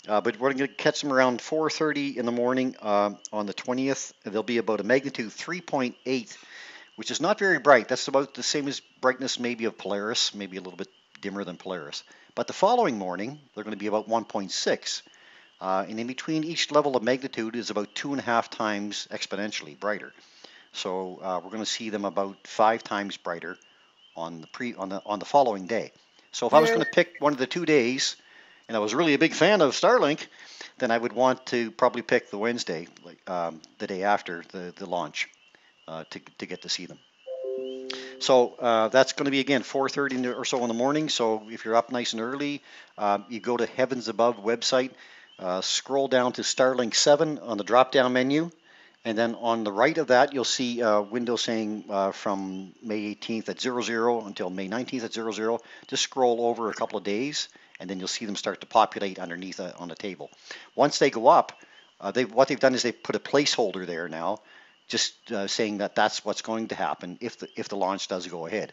uh, but we're going to catch them around 4:30 in the morning uh, on the 20th. They'll be about a magnitude 3.8, which is not very bright. That's about the same as brightness maybe of Polaris, maybe a little bit dimmer than Polaris. But the following morning, they're going to be about 1.6. Uh, and in between each level of magnitude is about two and a half times exponentially brighter. So uh, we're going to see them about five times brighter on the pre on the on the following day. So if I was going to pick one of the two days, and I was really a big fan of Starlink, then I would want to probably pick the Wednesday, like um, the day after the, the launch, uh, to, to get to see them. So uh, that's going to be again 4:30 or so in the morning. So if you're up nice and early, uh, you go to Heavens Above website, uh, scroll down to Starlink 7 on the drop-down menu, and then on the right of that you'll see a window saying uh, from May 18th at 00 until May 19th at 00. Just scroll over a couple of days, and then you'll see them start to populate underneath uh, on the table. Once they go up, uh, they what they've done is they've put a placeholder there now, just uh, saying that that's what's going to happen if the if the launch does go ahead.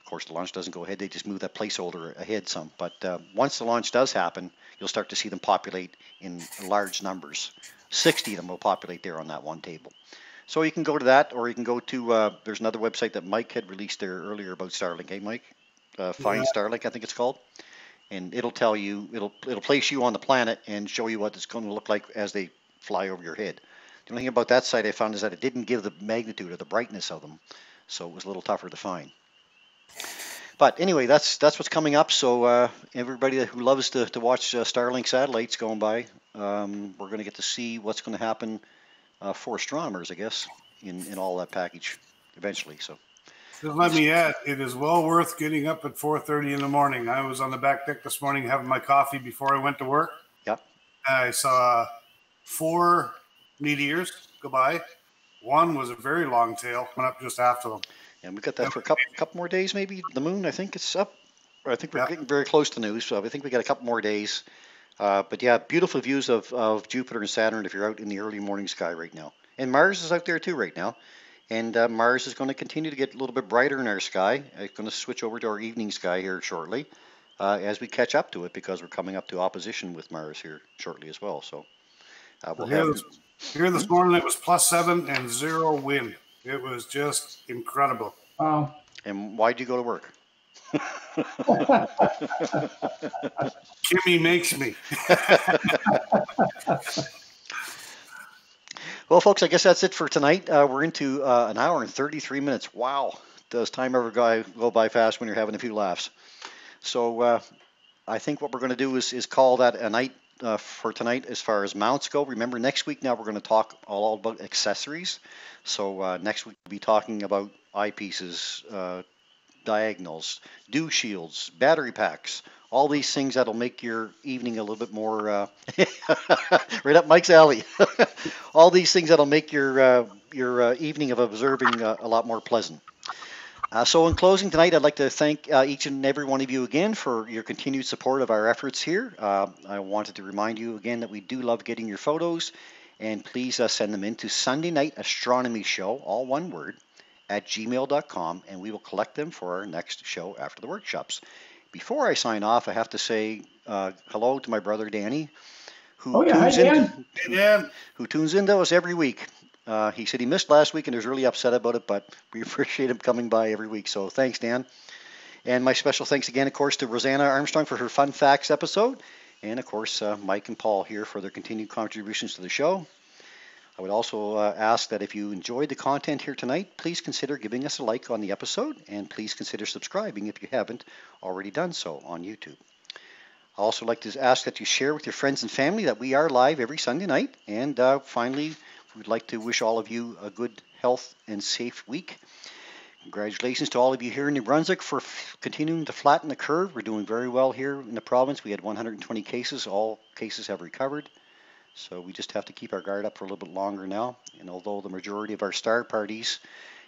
Of course, the launch doesn't go ahead; they just move that placeholder ahead some. But uh, once the launch does happen, you'll start to see them populate in large numbers. 60 of them will populate there on that one table. So you can go to that, or you can go to uh, there's another website that Mike had released there earlier about Starlink. Hey, Mike, uh, Find Yeah. Starlink, I think it's called and it'll tell you it'll it'll place you on the planet and show you what it's going to look like as they fly over your head. The only thing about that site I found is that it didn't give the magnitude or the brightness of them, so it was a little tougher to find. But anyway, that's that's what's coming up. So uh, everybody who loves to, to watch uh, Starlink satellites going by, um, we're going to get to see what's going to happen uh, for astronomers, I guess, in, in all that package eventually. So let me add, it is well worth getting up at 4:30 in the morning. I was on the back deck this morning having my coffee before I went to work. Yep. I saw four meteors go by. One was a very long tail, went up just after them. And we've got that for a couple, couple more days, maybe. The moon, I think it's up. I think we're Yeah. getting very close to news, so I think we got a couple more days. Uh, but yeah, beautiful views of, of Jupiter and Saturn if you're out in the early morning sky right now. And Mars is out there too right now. And uh, Mars is going to continue to get a little bit brighter in our sky. It's going to switch over to our evening sky here shortly uh, as we catch up to it because we're coming up to opposition with Mars here shortly as well. So uh, we'll Here have. this, here this morning it was plus seven and zero wind. It was just incredible. Wow. And why'd you go to work? Kimmy makes me. Well, folks, I guess that's it for tonight. Uh, we're into uh, an hour and 33 minutes. Wow. Does time ever go, go by fast when you're having a few laughs? So uh, I think what we're going to do is, is call that a night uh, for tonight as far as mounts go. Remember, next week now we're going to talk all about accessories. So uh, next week we'll be talking about eyepieces, uh, diagonals, dew shields, battery packs, all these things that'll make your evening a little bit more uh, right up Mike's alley. all these things that'll make your uh, your uh, evening of observing uh, a lot more pleasant. Uh, so, in closing tonight, I'd like to thank uh, each and every one of you again for your continued support of our efforts here. Uh, I wanted to remind you again that we do love getting your photos, and please send them in to Sunday Night Astronomy Show, all one word, at gmail.com, and we will collect them for our next show after the workshops. Before I sign off, I have to say uh, hello to my brother Danny, who Oh, yeah. Tunes in, Dan. Yeah, who tunes into us every week. Uh, he said he missed last week and was really upset about it, but we appreciate him coming by every week. So thanks, Dan. And my special thanks again, of course, to Rosanna Armstrong for her Fun Facts episode. And of course, uh, Mike and Paul here for their continued contributions to the show. I would also uh, ask that if you enjoyed the content here tonight, please consider giving us a like on the episode and please consider subscribing if you haven't already done so on YouTube. I also like to ask that you share with your friends and family that we are live every Sunday night. And uh, finally, we'd like to wish all of you a good health and safe week. Congratulations to all of you here in New Brunswick for continuing to flatten the curve. We're doing very well here in the province. We had 120 cases. All cases have recovered. So we just have to keep our guard up for a little bit longer now. And although the majority of our star parties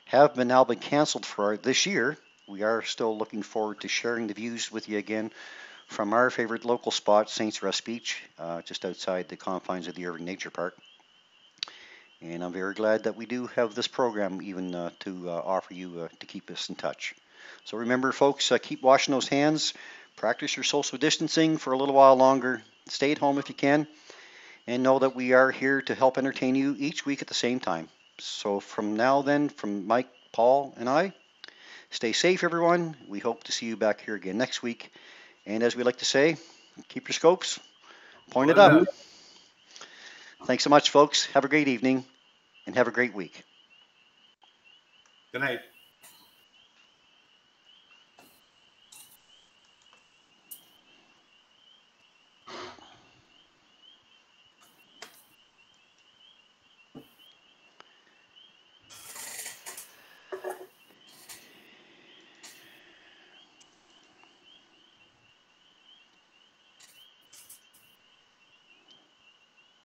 have been now been canceled for this year, we are still looking forward to sharing the views with you again from our favorite local spot, Saints Rest Beach, uh, just outside the confines of the Irving Nature Park. And I'm very glad that we do have this program even uh, to uh, offer you uh, to keep us in touch. So remember, folks, uh, keep washing those hands, practice your social distancing for a little while longer, stay at home if you can, and know that we are here to help entertain you each week at the same time. So from now then, from Mike, Paul, and I, stay safe, everyone. We hope to see you back here again next week. And as we like to say, keep your scopes pointed up. Thanks so much, folks. Have a great evening and have a great week. good night.